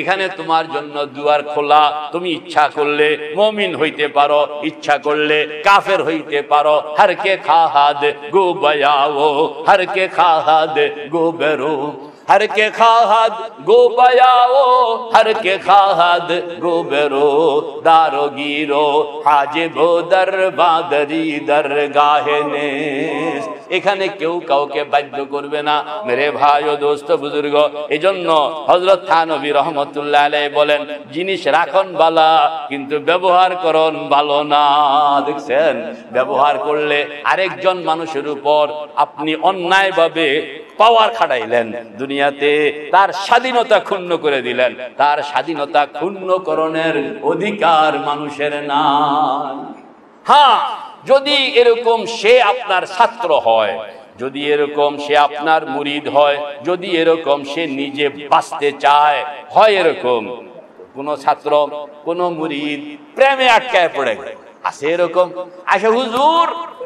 এখানে তোমার জন্য দুয়ার খোলা। তুমি ইচ্ছা করলে মুমিন হইতে পারো, ইচ্ছা করলে কাফের হইতে পারো। হর কে খাহাদ গো বয়াও হর কে খাহাদ গো বেরো। हर के खाहद गो बयाओ हर के खाहद गो बेरो दारो गिरो हाजे भो दर बादरी दर গাহে এখানে কেউ কাউকে বাধ্য করবে না মেরে ভাই ও দোস্ত বুজুর্গ এই জন্য হজরত থানবী রহমতুল্লাহ আলাই বলেন জিনিস রাখন বালা কিন্তু ব্যবহার করন ভালো না দেখছেন ব্যবহার করলে আরেকজন মানুষের উপর আপনি অন্যায়ভাবে পাওয়ার খাটাইলেন। দুনিয়াতে তার স্বাধীনতা ক্ষুণ্ণ করে দিলেন। তার স্বাধীনতা ক্ষুণ্ণকরণের অধিকার মানুষের নাই। হ্যাঁ যদি এরকম সে আপনার ছাত্র হয়, যদি এরকম সে আপনার মুরিদ হয়, যদি এরকম সে নিজে বাঁচতে চায়, হয় এরকম। কোন ছাত্র, কোন মুরিদ প্রেমে আটকায় পড়ে। আছে এরকম? আসে হুজুর?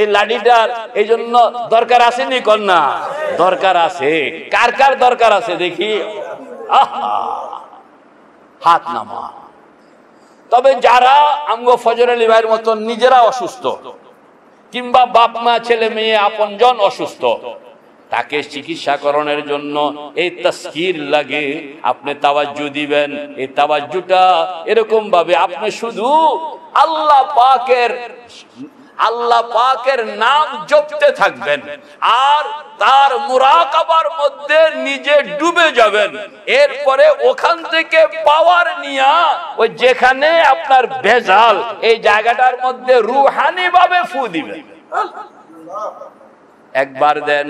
এই লাডিটার এই জন্য দরকার আসেনি কন্যা? দরকার আছে। কার কার দরকার আছে দেখি? হাত নামা। তবে যারা আঙ্গ ফজর আলী ভাইয়ের মতন নিজেরা অসুস্থ, কিংবা বাপ মা, ছেলে মেয়ে আপনজন অসুস্থ, তাকে চিকিৎসা করণের জন্য এই তস্কির লাগে। আপনি তাওয়াজ্জু দিবেন, এই তাওয়াজ্জুটা এরকম ভাবে আপনি শুধু আল্লাহ পাকের আল্লাহ পাকের নাম জপতে থাকবেন। আর তার মুরাকাবার মধ্যে নিজে ডুবে যাবেন। এরপরে ওখান থেকে পাওয়ার নিয়া ওই যেখানে আপনার ভেজাল এই জায়গাটার মধ্যে রুহানি ভাবে ফু দিবেন। একবার দেন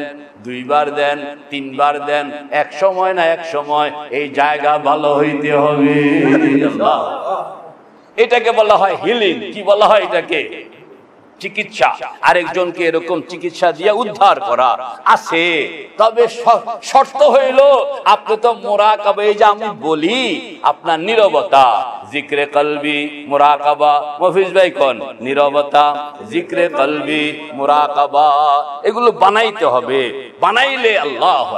দুইবার দেন তিনবার দেন এক সময় না এক সময় এই জায়গা ভালো হইতে হবে। এটাকে বলা হয় হিলিং। কি বলা হয় এটাকে? চিকিৎসা। আরেকজনকে এরকম চিকিৎসা দিয়ে উদ্ধার করা আছে। তবে শর্ত হইল, আপনি তো মোরাকাবা, এই যে আমি বলি, আপনার নিরবতা। জিক্রে কলবি, মোরাকাবা। মফিজ ভাই কোন? নিরবতা, জিক্রে কলবি, মোরাকাবা। এগুলো বানাইতে হবে। বানাইলে আল্লাহ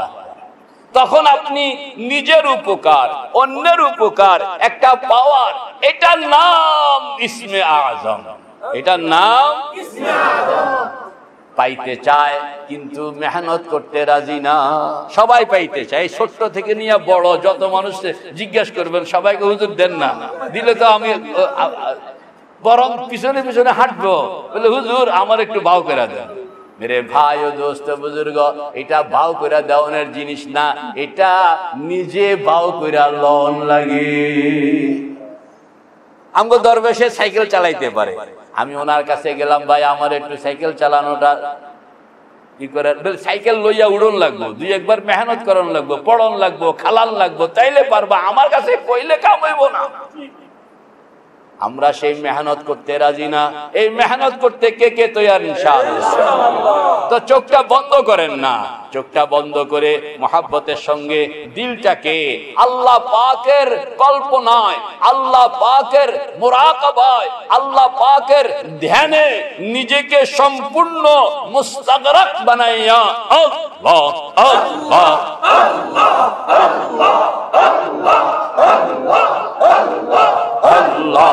তখন আপনি নিজের উপকার, অন্যের উপকার, একটা পাওয়ার, এটার নাম ইসমে আজম। এটার নাম পাইতে চায়, কিন্তু মেহনত করতে রাজি না। সবাই পাইতে চায় ছোট্ট থেকে নিয়ে বড় যত মানুষ জিজ্ঞেস করবেন, সবাইকে হুজুর দেন না। দিলে তো আমি বরং পিছনে পিছনে হাঁটবো। বলে, হুজুর, আমার একটু ভাও করে দেন। মেরে ভাই ও দোস্ত বুজুর্গ, এটা বাউ করে দেওয়ানের জিনিস না, এটা নিজে বাউ করে লন লাগে। আমগো দরবেশে সাইকেল চালাইতে পারে। আমি ওনার কাছে গেলাম, ভাই, আমার একটু সাইকেল চালানোটা কি করে। সাইকেল লইয়া উড়ন লাগবো, দুই একবার মেহনত করন লাগবো, পড়ন লাগবো, খালান লাগবো, তাইলে পারবা, আমার কাছে কইলে কামাইব না। আমরা সেই মেহনত করতে রাজি না। এই মেহনত করতে কে কে তৈয়ার তো চোখটা বন্ধ করেন না। চোখটা বন্ধ করে মহাব্বতের সঙ্গে দিলটাকে আল্লাহ পাকের কল্পনায়, আল্লাহ পাকের মোরাকাবায়, আল্লাহ পাকের ধ্যানে নিজেকে সম্পূর্ণ মুস্তাগরাক বানাইয়া আল্লাহ আল্লাহ আল্লাহ আল্লাহ আল্লাহ আল্লাহ আল্লাহ।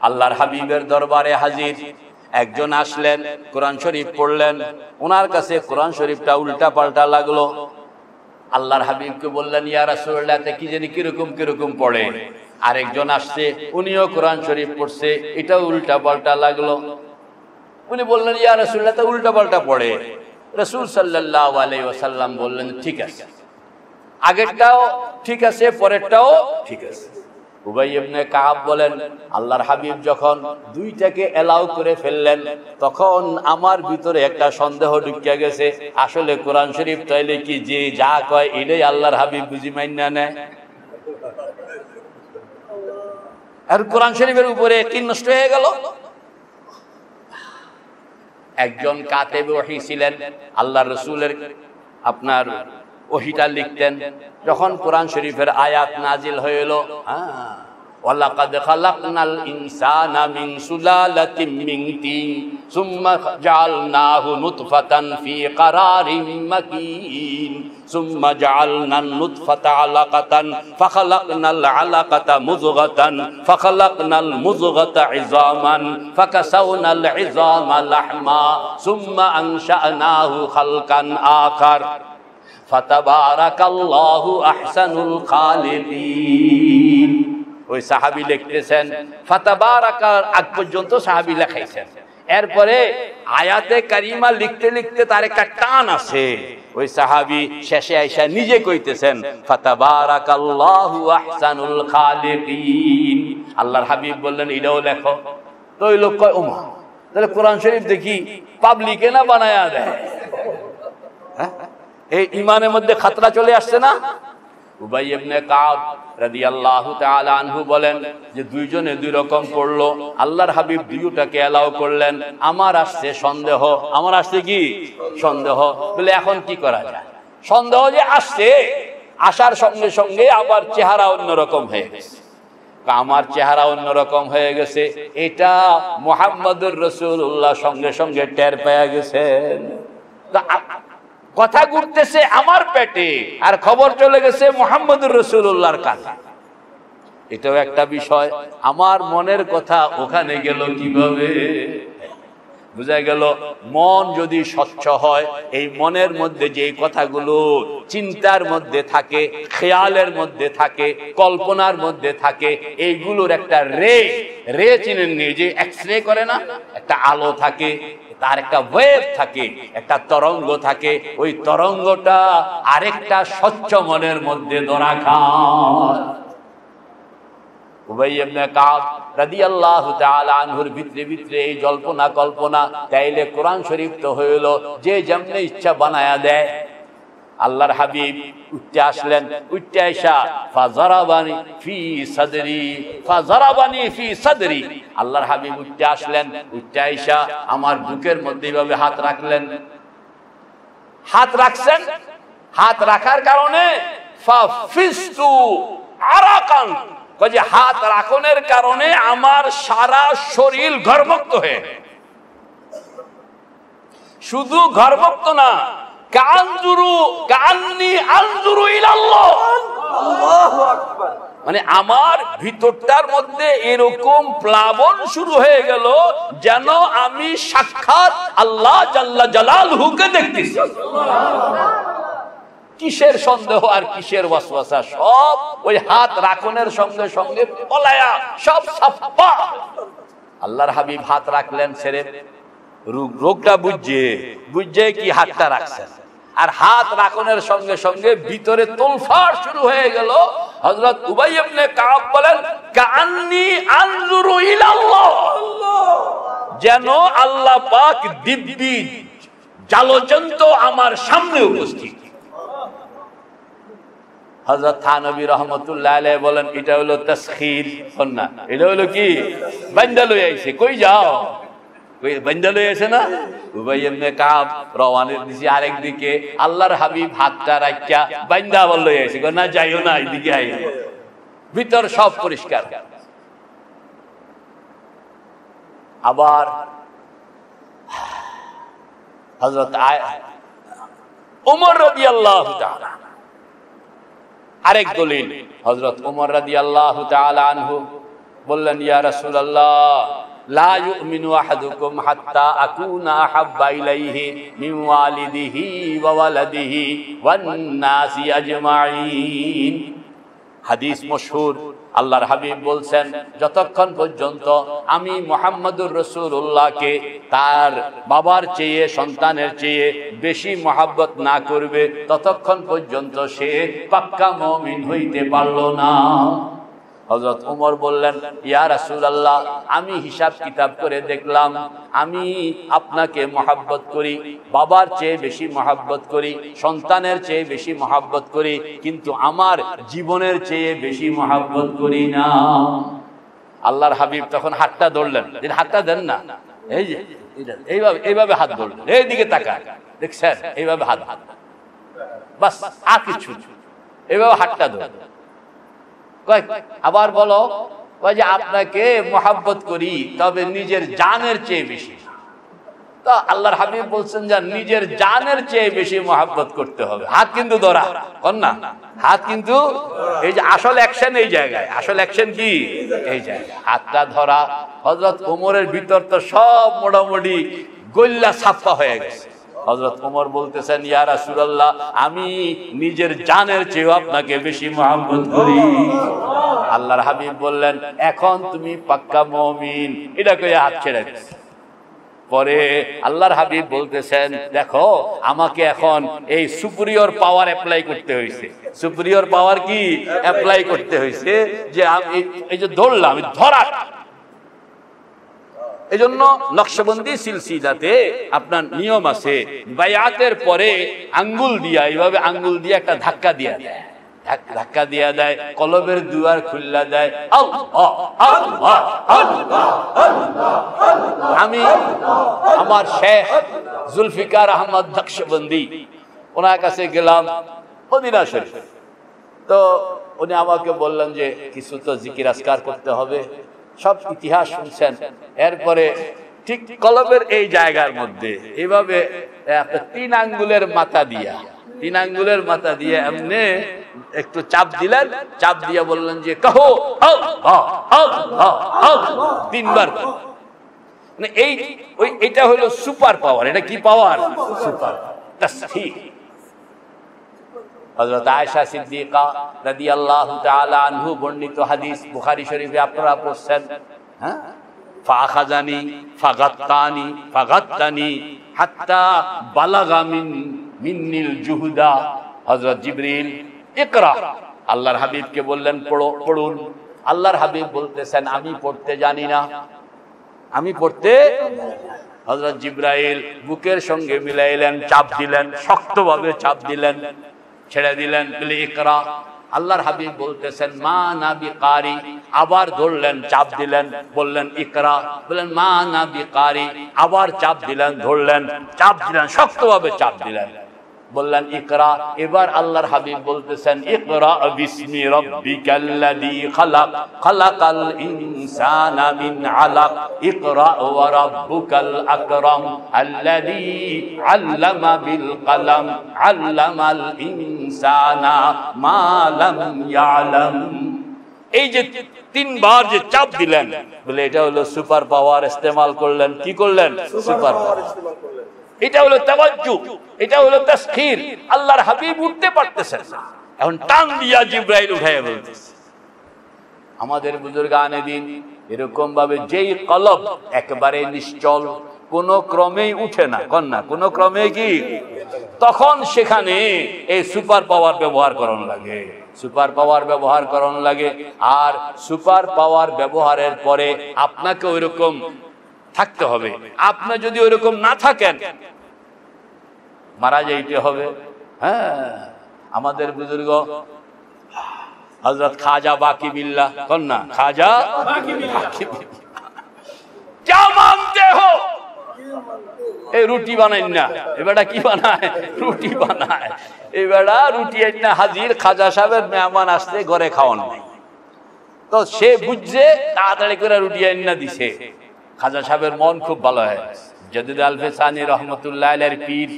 আল্লাহর হাবিবের দরবারে হাজির। একজন আসলেন, কোরআন শরীফ পড়লেন। ওনার কাছে কোরআন শরীফটা উল্টা পাল্টা লাগল। আল্লাহর হাবিবকে বললেন, ইয়া কি জানি কীরকম কীরকম পড়ে? আরেকজন আসছে, উনিও কোরআন শরীফ পড়ছে, এটাও উল্টা পাল্টা লাগল। উনি বললেন, ইয়া রাসূলুল্লাহ উল্টা পাল্টা পড়ে। রাসূল সাল্লাল্লাহু আলাইহি ওয়াসাল্লাম বললেন, ঠিক আছে। আগেরটাও ঠিক আছে পরেরটাও ঠিক আছে। উবাই ইবনে কাহাব বলেন আল্লাহর হাবিব যখন দুইটাকে এলাও করে ফেললেন তখন আমার ভিতরে একটা সন্দেহ ঢুকিয়া গেছে আসলে কোরআন শরীফ তাইলে কি যে যা কয় এটাই আল্লাহর হাবিব বুঝি মাইনা নেয়? আর কোরআন শরীফের উপরে কি নষ্ট হয়ে গেল। একজন কাতেব ওহি ছিলেন আল্লাহ রসুলের আপনার ওহিটা লিখতেন যখন কোরআন শরীফের আয়াত নাজিল হইল হ্যাঁ ওয়ালাকাদ খালাকনাল ইনসানা মিন সুলালাতিন মিন তিন সুম্মা জাআলনাহু নুতফাতান ফি কারারিম মাকিন সুম্মা জাআলনান নুতফাতা আলাকাতান ফাখালাকনাল আলাকাতা মুযগাতান ফাখালাকনাল মুযগাতা ইযামান ফাকাসাওনাল ইযামা লাহমা সুম্মা আনশা'নাহু খালকান আখার ফাতাবারাকাল্লাহু আহসানুল খালিকিন। ওই সাহাবি লিখতেছেন, ফাতাবারাকার আগ পর্যন্ত সাহাবি লেখাইছেন। এরপরে আয়াতে কারিমা লিখতে লিখতে তার একটা টান আছে। ওই সাহাবি শেষে আইসা নিজে কইতেছেন, ফাতাবারাকাল্লাহু আহসানুল খালিকিন। আল্লাহর হাবিব বললেন, এটাও লেখো। তো ওই লোক কয়, ওমা, তাহলে কোরআন শরীফ দেখি পাবলিকে না বানায়া দেয়? এই ইমানের মধ্যে খাতরা চলে আসছে না? উবাই ইবনে কাব রাদিয়াল্লাহু তাআলা আনহু বলেন যে দুইজনে দুই রকম পড়ল। আল্লাহর হাবিব দুইটাকে এলাও করলেন। আমার আসছে সন্দেহ। আমার আসছে কি? সন্দেহ। বলে এখন কি করা যায়? সন্দেহ যে আসছে, আসার সঙ্গে সঙ্গে আবার চেহারা অন্যরকম হয়ে গেছে। আমার চেহারা অন্যরকম হয়ে গেছে। এটা মোহাম্মদুর রসুল্লাহ সঙ্গে সঙ্গে টের পেয়ে গেছেন। কথা ঘুরতেছে আমার পেটে, আর খবর চলে গেছে মোহাম্মদুর রসুল্লাহর কাছে। এটাও একটা বিষয়, আমার মনের কথা ওখানে গেল কীভাবে? বোঝা গেল, মন যদি স্বচ্ছ হয়, এই মনের মধ্যে যে কথাগুলো চিন্তার মধ্যে থাকে, খেয়ালের মধ্যে থাকে, কল্পনার মধ্যে থাকে, এইগুলোর একটা রে রে চিনেন নিয়ে যে এক্স রে করে না? একটা আলো থাকে তার একটা ওয়েভ থাকে, একটা তরঙ্গ থাকে। ওই তরঙ্গটা আরেকটা স্বচ্ছ মনের মধ্যে ধরা খায়। কল্পনা তাইলে কোরআন শরীফ তো হইল, যে যেমনি ইচ্ছা বানায়া দেয় আল্লাহর হাবিব উঠতে আসলেন, উঠতে আইসা, ফাজারাবানি ফি সাদরি, ফাজারাবানি ফি সাদরি। আল্লাহর হাবিব উঠতে আসলেন, উঠতে আইসা, আমার বুকের মধ্যে এইভাবে হাত রাখলেন। হাত রাখছেন? হাত রাখার কারণে ফাফিস্তু আরাকান। কয় হাত রাখনের কারণে আমার সারা শরীর ঘরমুক্ত হয়ে। শুধু ঘরমুক্ত না মানে আমার ভিতরটার মধ্যে এরকম প্লাবন শুরু হয়ে গেল যেন আমি সাক্ষাৎ আল্লাহ জাল্লা জালাল হুকে দেখতেছি। কিসের সন্দেহ আর কিসের ওয়াসওয়াসা? সব ওই হাত রাখনের সঙ্গে সঙ্গে পলায়া সব সাফা। আল্লাহর হাবিব হাত রাখলেন ছেড়ে। রোগ- রোগটা বুঝছে। বুঝছে কি হাতটা রাখছেন। আর হাত রাখনের সঙ্গে সঙ্গে ভিতরে তোলফার শুরু হয়ে গেল। হজরত উবাই ইবনে বলেন কান্নি আনজুরু যেন আল্লাহ পাক দিব্যি জালজন্ত আমার সামনে উপস্থিত। হযরত থানবী রহমতুল্লাহ আলাইহি বলেন, এটা হলো তাসখির না এটা হলো কি? বান্দা লই আইছে। কই যাও? কই বান্দা লই আইছে না? উবাই কাব রওয়ানের দিছে আরেক আল্লাহর হাবিব হাতটা রাখিয়া আইছে। না, যাইও না, এদিকে আই ভিতর সব পরিষ্কার। আবার ওমর রাদিয়াল্লাহু তাআলা, আরেক দলিল। হযরত ওমর রাদিয়াল্লাহু তাআলা আনহু বললেন, ইয়া রাসূলুল্লাহ লা ইউমিনু হাত্তা আকুনা আহাব্বা ইলাইহি মিন ওয়ালিদিহি ওয়া ওয়ালাদিহি ওয়ান হাদিস মশহুর, আল্লাহর হাবিব বলছেন, যতক্ষণ পর্যন্ত আমি মোহাম্মদুর রসুল্লাহকে তার বাবার চেয়ে, সন্তানের চেয়ে বেশি মহাব্বত না করবে, ততক্ষণ পর্যন্ত সে পাক্কা মমিন হইতে পারল না। হজরত উমর বললেন, ইয়া রাসূলুল্লাহ, আমি হিসাব কিতাব করে দেখলাম, আমি আপনাকে মহাব্বত করি, বাবার চেয়ে বেশি মহাব্বত করি, সন্তানের চেয়ে বেশি মহাব্বত করি, কিন্তু আমার জীবনের চেয়ে বেশি মহাব্বত করি না। আল্লাহর হাবিব তখন হাতটা ধরলেন হাতটা দেন না। এই যে, এইভাবে এইভাবে হাত ধরলেন, এইদিকে তাকা দেখছেন, এইভাবে হাত হাত বাস, আর কিছু না। এইভাবে হাতটা ধরলেন। কয় আবার বলো যে আপনাকে মোহাব্বত করি, তবে নিজের জানের চেয়ে বেশি। তো আল্লাহর হাবিব বলছেন যে, নিজের জানের চেয়ে বেশি মোহাব্বত করতে হবে। হাত কিন্তু ধরা না হাত কিন্তু, এই যে আসল অ্যাকশন এই জায়গায়। আসল অ্যাকশন কি? এই জায়গায়। হাতটা ধরা। হজরত কোমরের ভিতর তো সব মোটামুটি গোল্লা ছাপ্পা হয়ে গেছে। হজরত ওমর বলতেছেন, ইয়া রাসূলুল্লাহ, আমি নিজের জানের চেয়েও আপনাকে বেশি মহাব্বত করি। আল্লাহর হাবিব বললেন, এখন তুমি পাক্কা মুমিন, এটা কইয়া হাত ছেড়ে পরে আল্লাহর হাবিব বলতেছেন, দেখো, আমাকে এখন এই সুপিরিয়র পাওয়ার অ্যাপ্লাই করতে হয়েছে সুপিরিয়র পাওয়ার কি? অ্যাপ্লাই করতে হয়েছে যে আমি এই যে ধরলাম ধরা এই জন্য নকশবন্দি সিলসিলাতে আপনার নিয়ম আছে, বায়াতের পরে আঙ্গুল দিয়া, এইভাবে আঙ্গুল দিয়ে একটা ধাক্কা দিয়া দেয় ধাক্কা দিয়া দেয়, কলবের দুয়ার খুল্লা দেয়। আমি আমার শেখ জুলফিকার আহমদ নকশবন্দি, ওনার কাছে গেলাম মদিনা শরীফ তো উনি আমাকে বললেন যে, কিছু তো জিকির আসকার করতে হবে সব ইতিহাস শুনছেন। এরপরে ঠিক কলবের এই জায়গার মধ্যে একটা তিন আঙ্গুলের মাথা দিয়া তিন আঙ্গুলের মাথা দিয়ে এমনি একটু চাপ দিলেন চাপ দিয়ে বললেন যে কহো। তিনবার মানে এই ওই এটা হলো সুপার পাওয়ার এটা কি পাওয়ার? সুপার। তাসফিক হযরত আয়েশা সিদ্দিকা রাদিয়াল্লাহু তাআলা আনহু বর্ণিত হাদিস বুখারি শরীফে আপনারা পড়ছেন। হ্যাঁ? ফাখাজানি ফাগাত্তানি ফাগাত্তানি, হাত্তা বালাগা মিন, মিন্নিল জুহুদা। হযরত জিবরিল, ইকরা। আল্লাহর হাবিবকে বললেন, পড়ো, পড়ুন। আল্লাহর হাবিব বলতেছেন, আমি পড়তে জানি না। আমি পড়তে হজরত জিব্রাইল বুকের সঙ্গে মিলাইলেন, চাপ দিলেন, শক্তভাবে চাপ দিলেন। ছেড়ে দিলেন ইকরা। আল্লাহর হাবিব বলতেছেন, মা নাবি কারি আবার ধরলেন, চাপ দিলেন, বললেন, ইকরা। বললেন, মা নাবি কারি আবার চাপ দিলেন, ধরলেন, চাপ দিলেন, শক্তভাবে চাপ দিলেন। বললেন ইকরা। এবার আল্লাহর হাবিব বলতেছেন ইকরা বিসমি রাব্বিকাল্লাযী খালাক খালাকাল ইনসানা মিন আলাক। ইকরা ওয়া রাব্বুকাল আকরাম আল্লাযী আল্লামা বিল কলম আল্লামাল ইনসানা মা লাম ইয়ালাম। এই যে তিনবার যে চাপ দিলেন বলে এটা হলো সুপার পাওয়ার ইস্তেমাল করলেন কি করলেন? সুপার পাওয়ার এটা হলো তাওয়াজ্জু, এটা হলো তাসখির। আল্লাহর হাবিব উঠতে পারতেছেন এখন টান দিয়া জিব্রাইল উঠায় বলতেছে। আমাদের বুজুর্গ আনে দিন এরকম ভাবে যেই কলব একবারে নিশ্চল, কোন ক্রমেই উঠে না। কন্যা কোন ক্রমে কি? তখন সেখানে এই সুপার পাওয়ার ব্যবহার করন লাগে। সুপার পাওয়ার ব্যবহার করন লাগে। আর সুপার পাওয়ার ব্যবহারের পরে আপনাকে ওইরকম থাকতে হবে। আপনি যদি ওরকম না থাকেন, মারা যাইতে হবে। হ্যাঁ আমাদের বুজুর্গ হজরত খাজা বাকি বিল্লা কন্যা খাজা রুটি বানাইন না। এবারটা কি বানায়? রুটি বানায়। এবারটা রুটি না। হাজির খাজা সাহেবের মেহমান আসতে ঘরে খাওয়ান তো সে বুঝছে, তাড়াতাড়ি করে রুটি আইন না দিছে। খাজা সাহেবের মন খুব ভালো হয় জদিদ আলফে সানি রহমতুল্লাহ আলাইহির পীর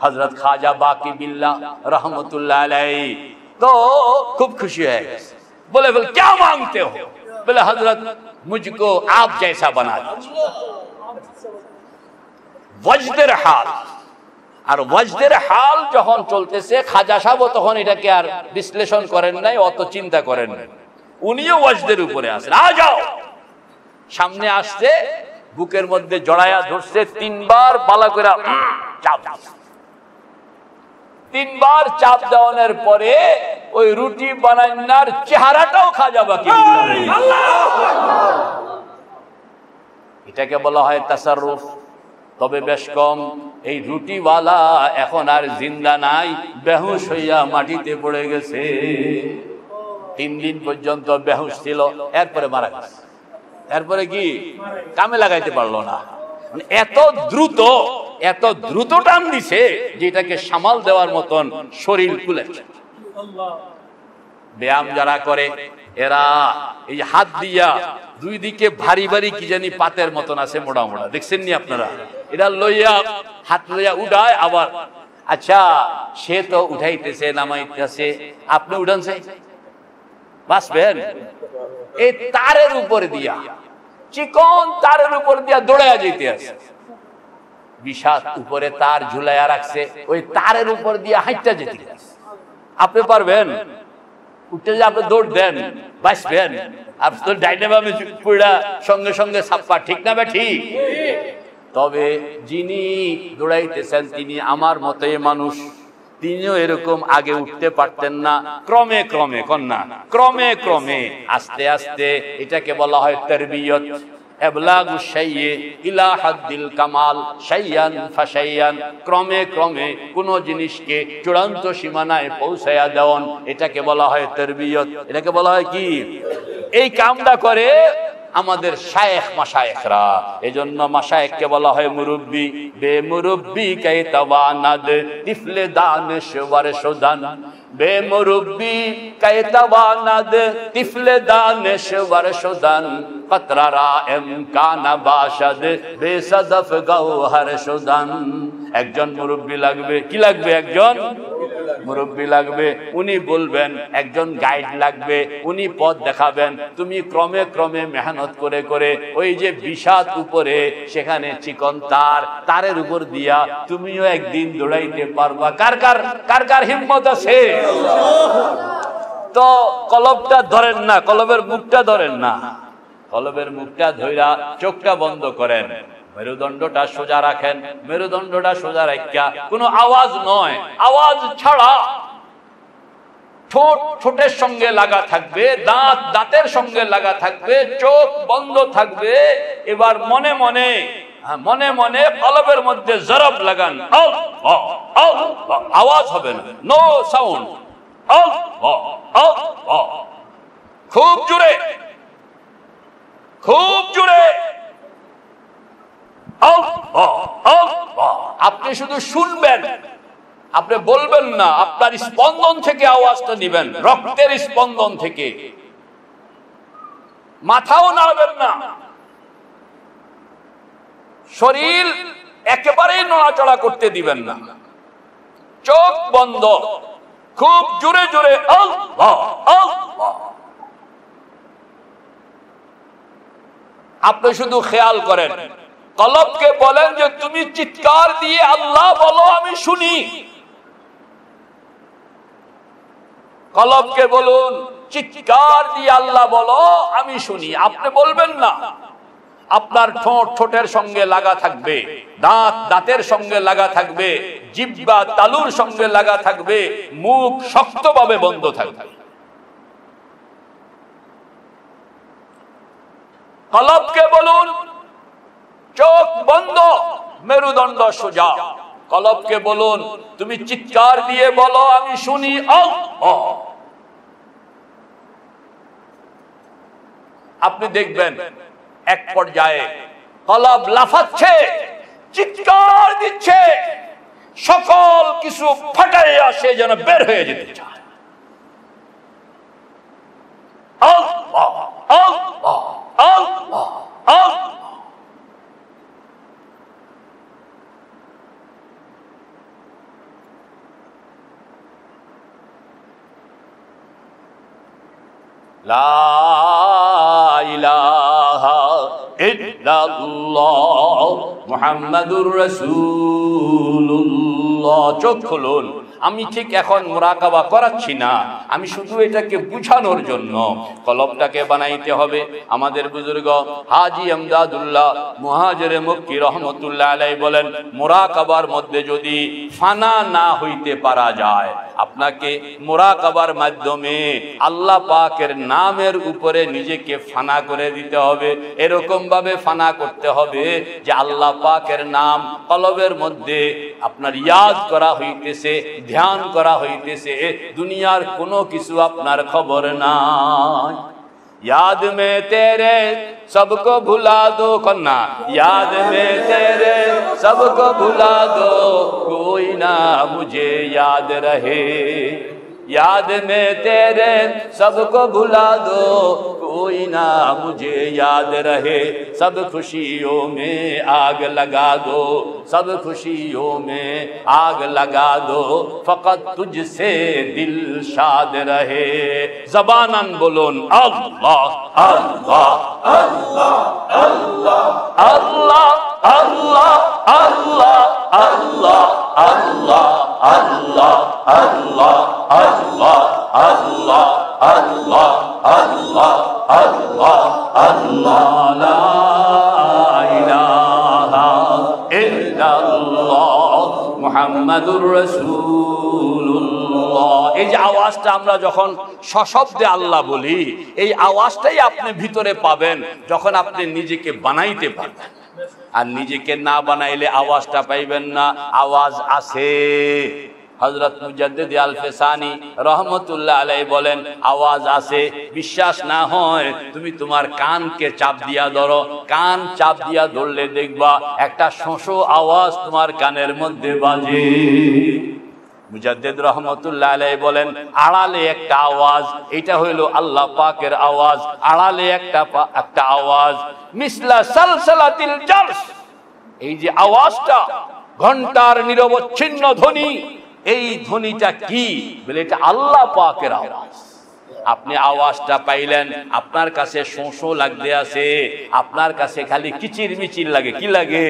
হজরত খাজা বাকি বিল্লা রহমতুল্লাহ আলাইহি তো খুব খুশি হয়ে গেছে बोले बोले क्या मांगते हो बोले हजरत मुझको आप जैसा बना दीजिए ওয়াজদের হাল আর ওয়াজদের হাল যখন চলতেছে খাজা সাহেব তখন এটাকে আর বিশ্লেষণ করেন নাই অত চিন্তা করেন নাই উনিও ওয়াজদের উপরে আসেন আ যাও সামনে আসছে, বুকের মধ্যে জড়ায়া ধরছে, তিনবার বালা করে চাপ তিনবার চাপ দেওয়ানোর পরে ওই রুটি বানান্নার চেহারাটাও খাজা বাকি এটাকে বলা হয় তাসারুফ। তবে বেশ কম, এই রুটিওয়ালা এখন আর জিন্দা নাই, বেহুশ হইয়া মাটিতে পড়ে গেছে। তিন দিন পর্যন্ত বেহুশ ছিল, এরপরে মারা গেছে। এরপরে কি? কামে লাগাইতে পারল না। মানে এত দ্রুত এত দ্রুত টান দিছে, যেটাকে সামাল দেওয়ার মতন শরীর খুলেছে ব্যায়াম যারা করে, এরা এই হাত দিয়া দুই দিকে ভারী ভারী কি জানি পাতের মতন আছে মোটা মোটা দেখছেন নি আপনারা? এটা লইয়া, হাত লইয়া উঠায় আবার। আচ্ছা সে তো উঠাইতেছে, নামাইতেছে। আপনি উঠান চাই। বাঁচবেন? এই তারের উপরে দিয়া। চিকন তারের উপর দিয়া দৌড়াইয়া যেতে আছে। বিষাদ উপরে তার ঝুলাইয়া রাখছে, ওই তারের উপর দিয়া হাইটা যেতে। আপনি পারবেন? উঠে যে আপনি দৌড় দেন পুরা সঙ্গে সঙ্গে ছাপ্পা, ঠিক না ঠিক? তবে যিনি দৌড়াইতেছেন, তিনি আমার মতে মানুষ। তিনিও এরকম আগে উঠতে পারতেন না। ক্রমে ক্রমে কন্যা, ক্রমে ক্রমে আস্তে আস্তে এটাকে বলা হয় তরবিয়ত। কামাল শাইয়ান ফাশাইয়ান। ক্রমে ক্রমে কোন জিনিসকে চূড়ান্ত সীমানায় পৌঁছায়া দেওয়ান। এটাকে বলা হয় তরবিয়ত। এটাকে বলা হয় কি? এই কামটা করে আমাদের শায়েখ মাশায়েখরা। এজন্য মাশায়েখকে বলা হয় মুরব্বি। বে মুরব্বি কে তওয়ানাদ, তিফলে দানিশ ওয়ারশুদান বেমরুব্বি কায়তাবানাদ তিফলে দানেশওয়ার সুদান কতরারা ইমকানা বাসাদ বেসাদফ গওহর সুদান একজন মুরব্বি লাগবে, কি লাগবে একজন? মুরব্বী লাগবে, উনি বলবেন, একজন গাইড লাগবে, উনি পথ দেখাবেন। তুমি ক্রমে ক্রমে মেহনত করে করে ওই যে বিষাদ উপরে, সেখানে চিকন তার, তারের উপর দিয়া তুমিও একদিন দৌড়াইতে পারবা। কার কার কার কার হিম্মত আছে? তো কলবটা ধরেন না, কলবের মুখটা ধরেন না। কলবের মুখটা ধইরা চোখটা বন্ধ করেন। মেরুদণ্ডটা সোজা রাখেন মেরুদণ্ডটা সোজা রাখা কোনো আওয়াজ নয় আওয়াজ ছাড়া ঠোঁট ঠোঁটের সঙ্গে লাগা থাকবে দাঁত দাঁতের সঙ্গে লাগা থাকবে চোখ বন্ধ থাকবে এবার মনে মনে হ্যাঁ, মনে মনে কলবের মধ্যে জরব লাগান আওয়াজ হবে না নো সাউন্ড। খুব জোরে খুব আল্লাহ। আপনি শুধু শুনবেন। আপনি বলবেন না, আপনার স্পন্দন থেকে আওয়াজটা দিবেন রক্তের স্পন্দন থেকে। মাথাও নাড়বেন না। শরীর একেবারেই নড়াচড়া করতে দিবেন না। চোখ বন্ধ। খুব জোরে জোরে। আপনি শুধু খেয়াল করেন। কলবকে বলেন যে, তুমি চিৎকার দিয়ে আল্লাহ বলো, আমি শুনি। কলবকে বলুন, চিৎকার দিয়ে আল্লাহ বলো, আমি শুনি। আপনি বলবেন না। আপনার ঠোঁট ঠোঁটের সঙ্গে লাগা থাকবে, দাঁত দাঁতের সঙ্গে লাগা থাকবে, জিব্বা তালুর সঙ্গে লাগা থাকবে, মুখ শক্তভাবে বন্ধ থাকবে। কলবকে বলুন চোখ বন্ধ, মেরুদণ্ড সোজা। কলবকে বলুন, তুমি চিৎকার দিয়ে বলো, আমি শুনি। আপনি দেখবেন, এক পর্যায়ে কলব লাফাচ্ছে, চিৎকার দিচ্ছে, সকল কিছু ফাটাই আসে যেন বের হয়ে যেতে চায়। আল্লাহ আল্লাহ আল্লাহ আল্লাহ। মুহাম্মাদুর রাসূলুল্লাহ। চোখ খুলুন। আমি ঠিক এখন মোরাকাবা করাচ্ছি না। আমি শুধু এটাকে বুঝানোর জন্য। কলবটাকে বানাইতে হবে। আমাদের বুজুর্গ হাজি আমদাদুল্লাহ মুহাজরে মক্কি রহমতুল্লাহ আলাই বলেন, মোরাকাবার মধ্যে যদি ফানা না হইতে পারা যায়, আপনাকে মোরাকাবার মাধ্যমে আল্লাহ পাকের নামের উপরে নিজেকে ফানা করে দিতে হবে। এরকম ভাবে ফানা করতে হবে যে আল্লাহ পাকের নাম কলবের মধ্যে আপনার ইয়াদ করা হইতেছে ধ্যান করা হইতেছে দুনিয়ার কোনো কিছু আপনার খবর নাই یاد میں تیرے سب کو بھلا دو کنا۔ یاد میں تیرے سب کو بھلا دو، کوئی نہ مجھے یاد رہے۔ یاد میں تیرے سب کو بھلا دو کوئی نہ مجھے یاد رہے سب خوشیوں میں آگ لگا دو سب خوشیوں میں آگ لگا دو فقط تجھ سے دل شاد رہے زبانن بولون اللہ اللہ اللہ اللہ اللہ اللہ اللہ اللہ আল্লাহ আল্লাহ আল্লাহ আল্লাহ আল্লাহ আল্লাহ আল্লাহ আল্লাহ আল্লাহ মুহাম্মাদুর রাসূলুল্লাহ। এই যে আওয়াজটা আমরা যখন সশব্দে আল্লাহ বলি, এই আওয়াজটাই আপনি ভিতরে পাবেন যখন আপনি নিজেকে বানাইতে পারবেন। আর নিজেকে না বানাইলে আওয়াজটা পাইবেন না, আওয়াজ আছে। হজরত মুজাদ্দিদ আল ফেসানি রহমতুল্লাহ আলাই বলেন, আওয়াজ আছে, বিশ্বাস না হয়, তুমি তোমার কানকে চাপ দিয়া ধরো। কান চাপ দিয়া ধরলে দেখবা একটা শোষ আওয়াজ তোমার কানের মধ্যে বাজে। মুজাদ্দিদ রহমতুল্লাহ আলাই বলেন, আড়ালে একটা আওয়াজ, এটা হইল আল্লাহ পাকের আওয়াজ। আড়ালে একটা একটা আওয়াজ। মিসলা সালসালাতিল জালস এই যে আওয়াজটা, ঘণ্টার নিরবচ্ছিন্ন ধ্বনি, এই ধ্বনিটা কি? বলে এটা আল্লাহ পাকের আওয়াজ। আপনি আওয়াজটা পাইলেন, আপনার কাছে শোষো লাগতে আছে, আপনার কাছে খালি কিচির মিচির লাগে। কি লাগে?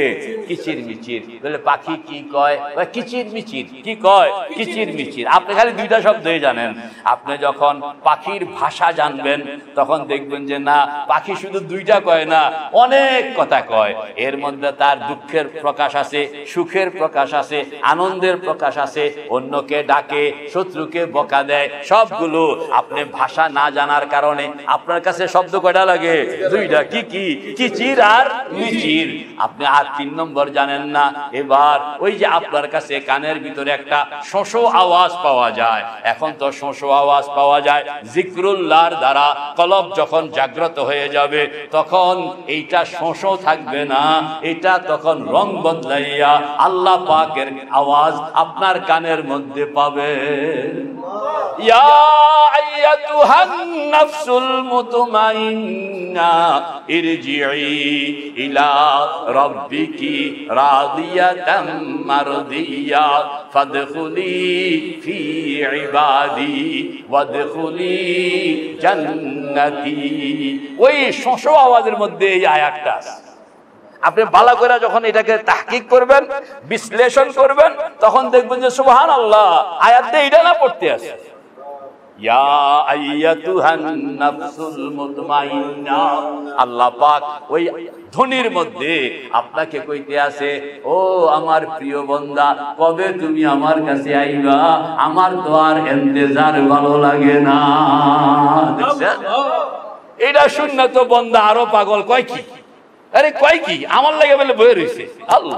কিচির মিচির বলে, পাখি কি কয়? কিচির মিচির কি কয়? কিচির মিচির আপনি খালি দুইটা শব্দই জানেন। আপনি যখন পাখির ভাষা জানবেন, তখন দেখবেন যে, না, পাখি শুধু দুইটা কয় না, অনেক কথা কয়। এর মধ্যে তার দুঃখের প্রকাশ আছে, সুখের প্রকাশ আছে, আনন্দের প্রকাশ আছে। অন্যকে ডাকে, শত্রুকে বকা দেয়, সবগুলো আপনি ভাষা না জানার কারণে আপনার কাছে শব্দ কয়টা লাগে? দুইটা। কি কি? কিচির আর মিচির। আপনি আর তিন নম্বর জানেন না। এবার ওই যে আপনার কাছে কানের ভিতরে একটা শোষো আওয়াজ পাওয়া যায়। এখন তো শোষো আওয়াজ পাওয়া যায়। জিক্রুল্লাহর দ্বারা কলব যখন জাগ্রত হয়ে যাবে, তখন এইটা শোষো থাকবে না। এটা তখন রং বদলাইয়া আল্লাহ পাকের আওয়াজ আপনার কানের মধ্যে পাবে। ইয়া আওয়াজের মধ্যে এই আয়াতটা আপনি বালা করে যখন এটাকে তাহকিক করবেন, বিশ্লেষণ করবেন, তখন দেখবেন যে সুবহান আল্লাহ আয়াতে এটা না পড়তে আছে ইয়া আইয়াতুহান নাফসুল মুতমাইন্না আল্লাহ পাক ওই ধ্বনির মধ্যে আপনাকে কইতে আছে, ও আমার প্রিয় বন্দা, কবে তুমি আমার কাছে আইবা? আমার তো আর এন্তেজার ভালো লাগে না? এটা শুননা তো বন্দা আরও পাগল। কয় কি? আরে কয় কি? আমার লাগে বলে বয়ে রয়েছে আল্লাহ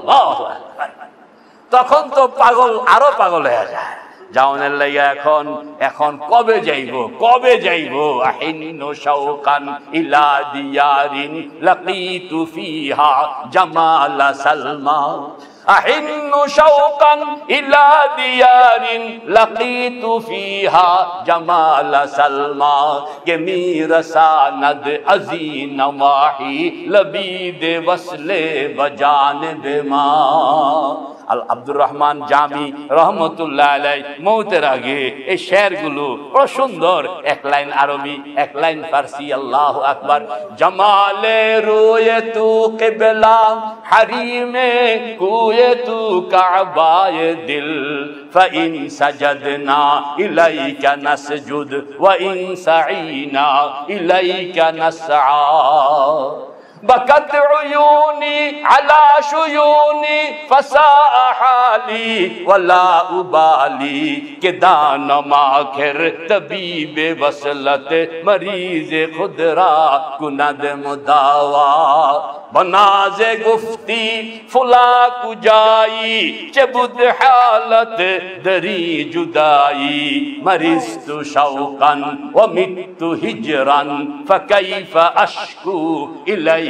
তখন তো পাগল আরও পাগল হয়ে যায়। জাউনের লাইয়া এখন এখন কবে যাইব কবে যাইব? আহিন্ন শাওকান ইলা দিয়ারিন লাকিতু ফিহা জামালা সালমা। أحن شوقا إلى ديار لقيت فيها جمال سلمى كمير ساند أزين ماحي لبيد وصل بجانب ما আল আব্দুর রহমান জামি রহমতুল্লাহ আলাই মৌতের আগে এই শেরগুলো বড় সুন্দর এক লাইন আরবি এক লাইন ফার্সি আল্লাহ আকবার জামালে রোয়ে তু কেবলা হারিমে কুয়ে روئے تو دل فَإِن سَجَدْنَا إِلَيْكَ نَسْجُدْ وَإِن سَعِيْنَا إِلَيْكَ نسعى. بكت عيوني على شيوني فساء حالي ولا أبالي کہ دان ماخر طبیب وصلت مریض خود را کند مداوا بناز گفتی فلا کجائی چه بود حالت دری جدائی مرست شوقا ومت هجرا فكيف أشكو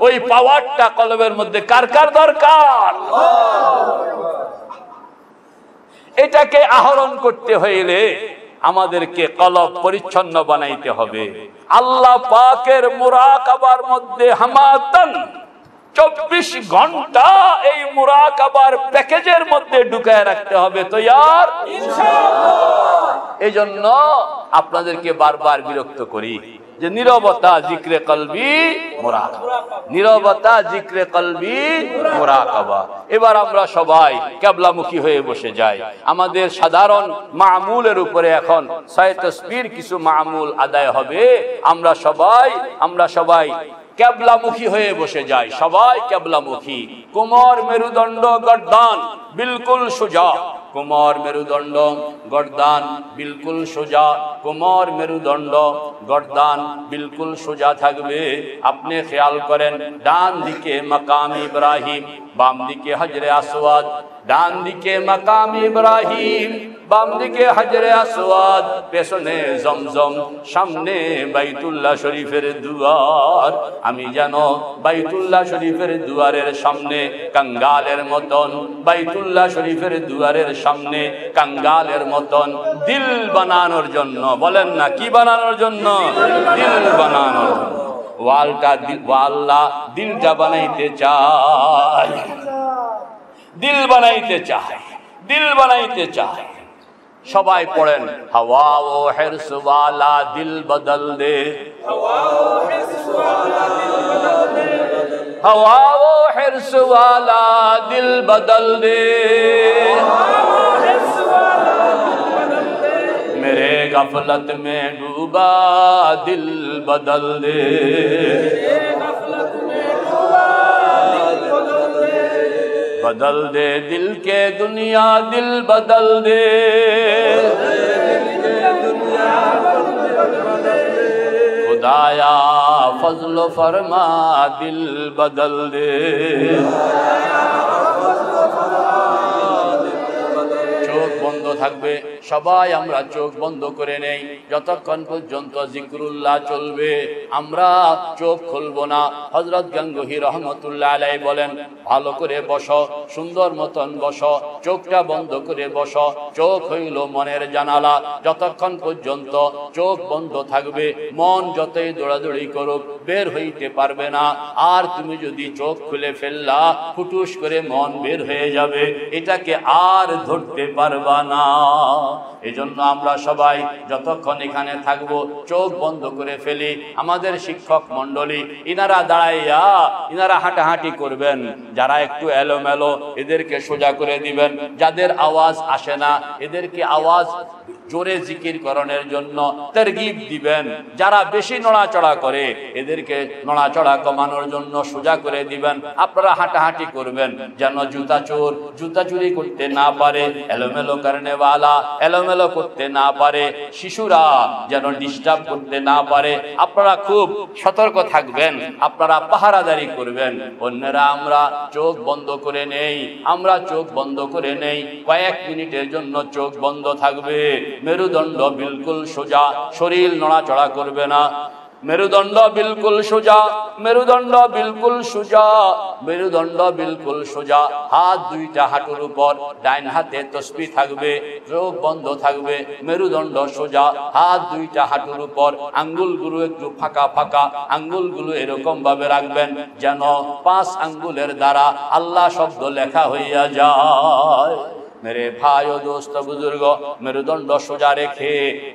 ওই পাওয়ারটা কলবের মধ্যে কার কার দরকার? এটাকে আহরণ করতে হইলে আমাদেরকে কলব পরিচ্ছন্ন বানাইতে হবে। আল্লাহ পাকের মুরাকাবার মধ্যে হামাতান চব্বিশ ঘণ্টা এই মুরাকাবার প্যাকেজের মধ্যে ঢুকায় রাখতে হবে। তো ইয়ার? এই জন্য আপনাদেরকে বারবার বিরক্ত করি। যে নিরবতা জিক্রে কলবি নিরবতা জিক্রে কলবি এবার আমরা সবাই কেবলামুখী হয়ে বসে যাই। আমাদের সাধারণ মামুলের উপরে এখন ছয় কিছু মামুল আদায় হবে। আমরা সবাই আমরা সবাই কেবলামুখী হয়ে বসে যায় সবাই কেবলামুখী। কুমার মেরুদণ্ড গর্দান, বিলকুল সোজা। কুমার মেরুদণ্ড, গর্দান বিলকুল সোজা। কুমার মেরুদণ্ড, গর্দান বিলকুল সোজা থাকবে। আপনি খেয়াল করেন, ডান দিকে মাকাম ইব্রাহিম, বাম দিকে হজরে আসওয়াদ। ডান দিকে মাকাম ইব্রাহিম, বাম দিকে হজরে আসওয়াদ। পেছনে জমজম, সামনে বাইতুল্লাহ শরীফের দুয়ার। আমি যেন বাইতুল্লাহ শরীফের দুয়ারের সামনে কাঙ্গালের মতন, বাইতুল্লাহ শরীফের দুয়ারের সামনে কাঙ্গালের মতন দিল বানানোর জন্য। বলেন না, কি বানানোর জন্য? দিল বানানোর ওয়ালটা ওয়াল্লা দিলটা বানাইতে চায়। দিল বানাইতে চায়, দিল বানাইতে চায়। সবাই পড়েন, হাওয়া ও হেরসওয়ালা দিল বদল দে। হাওয়া ও হেরসওয়ালা দিল বদল দে। غفلت میں ڈوبا دل بدل دے۔ بدل دے دل کے دنیا، دل بدل دے۔ خدایا، فضل و فرما دل بدل دے۔ বন্ধ থাকবে। সবাই আমরা চোখ বন্ধ করে নেই। যতক্ষণ পর্যন্ত জিক্রুল্লাহ চলবে, আমরা চোখ খুলবো না। হজরত গঙ্গহি রহমতুল্লাহ আলাই বলেন, ভালো করে বস, সুন্দর মতন বস, চোখটা বন্ধ করে বস। চোখ হইল মনের জানালা। যতক্ষণ পর্যন্ত চোখ বন্ধ থাকবে, মন যতই দৌড়াদৌড়ি করুক, বের হইতে পারবে না। আর তুমি যদি চোখ খুলে ফেললা, ফুটুস করে মন বের হয়ে যাবে। এটাকে আর ধরতে পারবা না। এজন্য আমরা সবাই যতক্ষণ এখানে থাকব, চোখ বন্ধ করে ফেলি। আমাদের শিক্ষক মন্ডলী ইনারা দাঁড়াইয়া, ইনারা হাঁটাহাঁটি করবেন। যারা একটু এলোমেলো, এদেরকে সোজা করে দিবেন। যাদের আওয়াজ আসে না, এদেরকে আওয়াজ জোরে জিকির করণের জন্য তরগিব দিবেন। যারা বেশি নড়াচড়া করে, এদেরকে নড়াচড়া কমানোর জন্য সোজা করে দিবেন। আপনারা হাঁটাহাঁটি করবেন, যেন জুতা চোর, জুতা চুরি করতে না পারে, এলোমেলো এলোমেলো করতে না পারে শিশুরা যেন ডিস্টার্ব করতে না পারে আপনারা খুব সতর্ক থাকবেন আপনারা পাহারাদারি করবেন অন্যরা আমরা চোখ বন্ধ করে নেই আমরা চোখ বন্ধ করে নেই কয়েক মিনিটের জন্য চোখ বন্ধ থাকবে মেরুদণ্ড বিলকুল সোজা শরীর নড়াচড়া করবে না। মেরুদণ্ড বিলকুল সোজা, মেরুদণ্ড বিলকুল সোজা, মেরুদণ্ড বিলকুল সোজা। হাত দুইটা হাঁটুর উপর, ডাইন হাতে তসবি থাকবে চোখ বন্ধ থাকবে, মেরুদণ্ড সোজা। হাত দুইটা হাঁটুর উপর, আঙ্গুলগুলো একটু ফাঁকা ফাঁকা, আঙ্গুলগুলো এরকম ভাবে রাখবেন যেন পাঁচ আঙ্গুলের দ্বারা আল্লাহ শব্দ লেখা হইয়া যায়। মেরে ভাই ও দোস্ত বুজুর্গ মেরুদণ্ড সোজা রেখে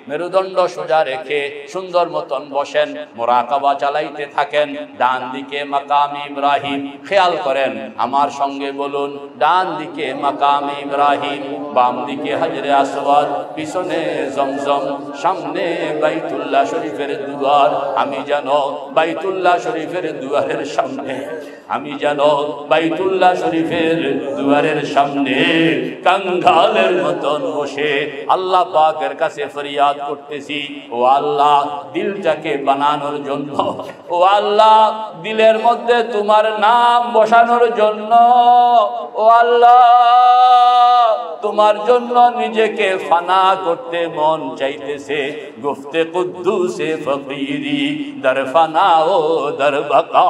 মেরুদণ্ড সোজা রেখে সুন্দর মতন বসেন মোরাকাবা চালাইতে থাকেন ডান দিকে মাকাম ইব্রাহিম খেয়াল করেন আমার সঙ্গে বলুন ডান দিকে মাকাম ইব্রাহিম বাম দিকে হাজরে আসওয়াদ পিছনে জমজম সামনে বাইতুল্লাহ শরীফের দুয়ার আমি যেন বাইতুল্লাহ শরীফের দুয়ারের সামনে আমি যেন বাইতুল্লাহ শরীফের দুয়ারের সামনে কাঙ্গালের মতন বসে আল্লাহ পাকের কাছে ফরিয়াদ করতেছি। ও আল্লাহ, দিলটাকে বানানোর জন্য। ও আল্লাহ, দিলের মধ্যে তোমার নাম বসানোর জন্য। ও আল্লাহ, তোমার জন্য নিজেকে ফানা করতে মন চাইতেছে। গুফতে কুদ্দুসে ফকিরি দর ফানা ও দর বাকা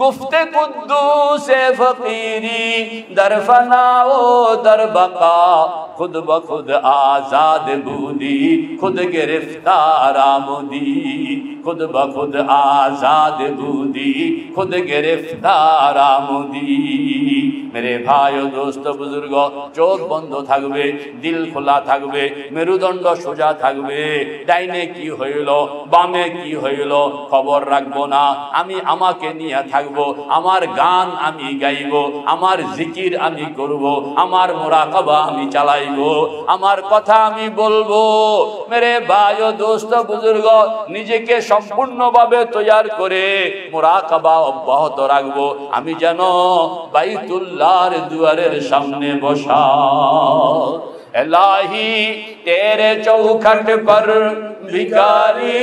گفتے قدوس فقیری در فنا و در بقا خود بخود آزاد بودی خود گرفتار آمودی خود بخود آزاد بودی خود گرفتار آمودی میرے بھائی و ভাই ও দোস্ত বুজুর্গ চোখ বন্ধ থাকবে দিল খোলা থাকবে মেরুদণ্ড সোজা থাকবে ডাইনে কি হইল বামে কি خبر رکھ بونا না اما کے نیا تھگوے থাকব আমার গান আমি গাইব, আমার জিকির আমি করব, আমার মোরাকবা আমি চালাইব, আমার কথা আমি বলব। মেরে ভাই ও দোস্ত, বুজুর্গ, নিজেকে সম্পূর্ণভাবে তৈরি করে মোরাকবা অব্যাহত রাখব। আমি যেন বাইতুল্লাহর দুয়ারের সামনে বসা الہی تیرے چوکھٹ پر بھکاری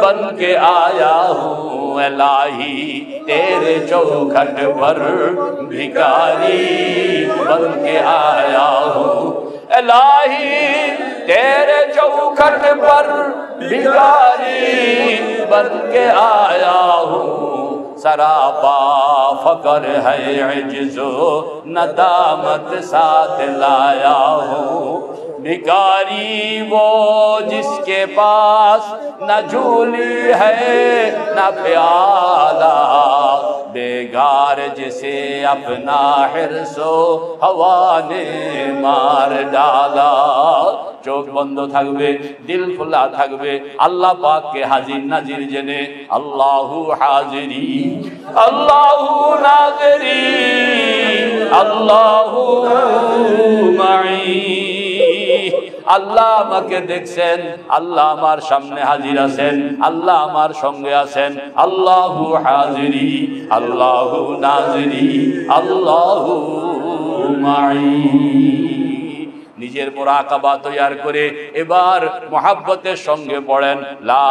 بن کے آیا الہی تیرے چوکھٹ پر بھکاری بن کے آیا ہوں۔ الہی تیرے چوکھٹ پر بھکاری بن کے آیا ہوں۔ سرابا فقر ہے عجز و ندامت ساتھ لایا ہوں۔ نگاری وہ جس کے پاس نہ جھولی ہے، نہ پیالہ۔ بیگار جسے اپنا حرس و ہوا نے مار ڈالا۔ چوک চোখ বন্ধ থাকবে দিল খোলা اللہ پاک کے হাজির نظر جنے۔ اللہ حاضری আল্লাহু নাজিরি, আল্লাহু মাই আল্লাহ আমাকে দেখছেন, আল্লাহ আমার সামনে হাজির আছেন, আল্লাহ আমার সঙ্গে আছেন। আল্লাহু হাজিরি, আল্লাহু নাজিরি, আল্লাহু মাই নিজের মোরাকাবা তৈয়ার করে এবার মহাব্বতের সঙ্গে পড়েন লা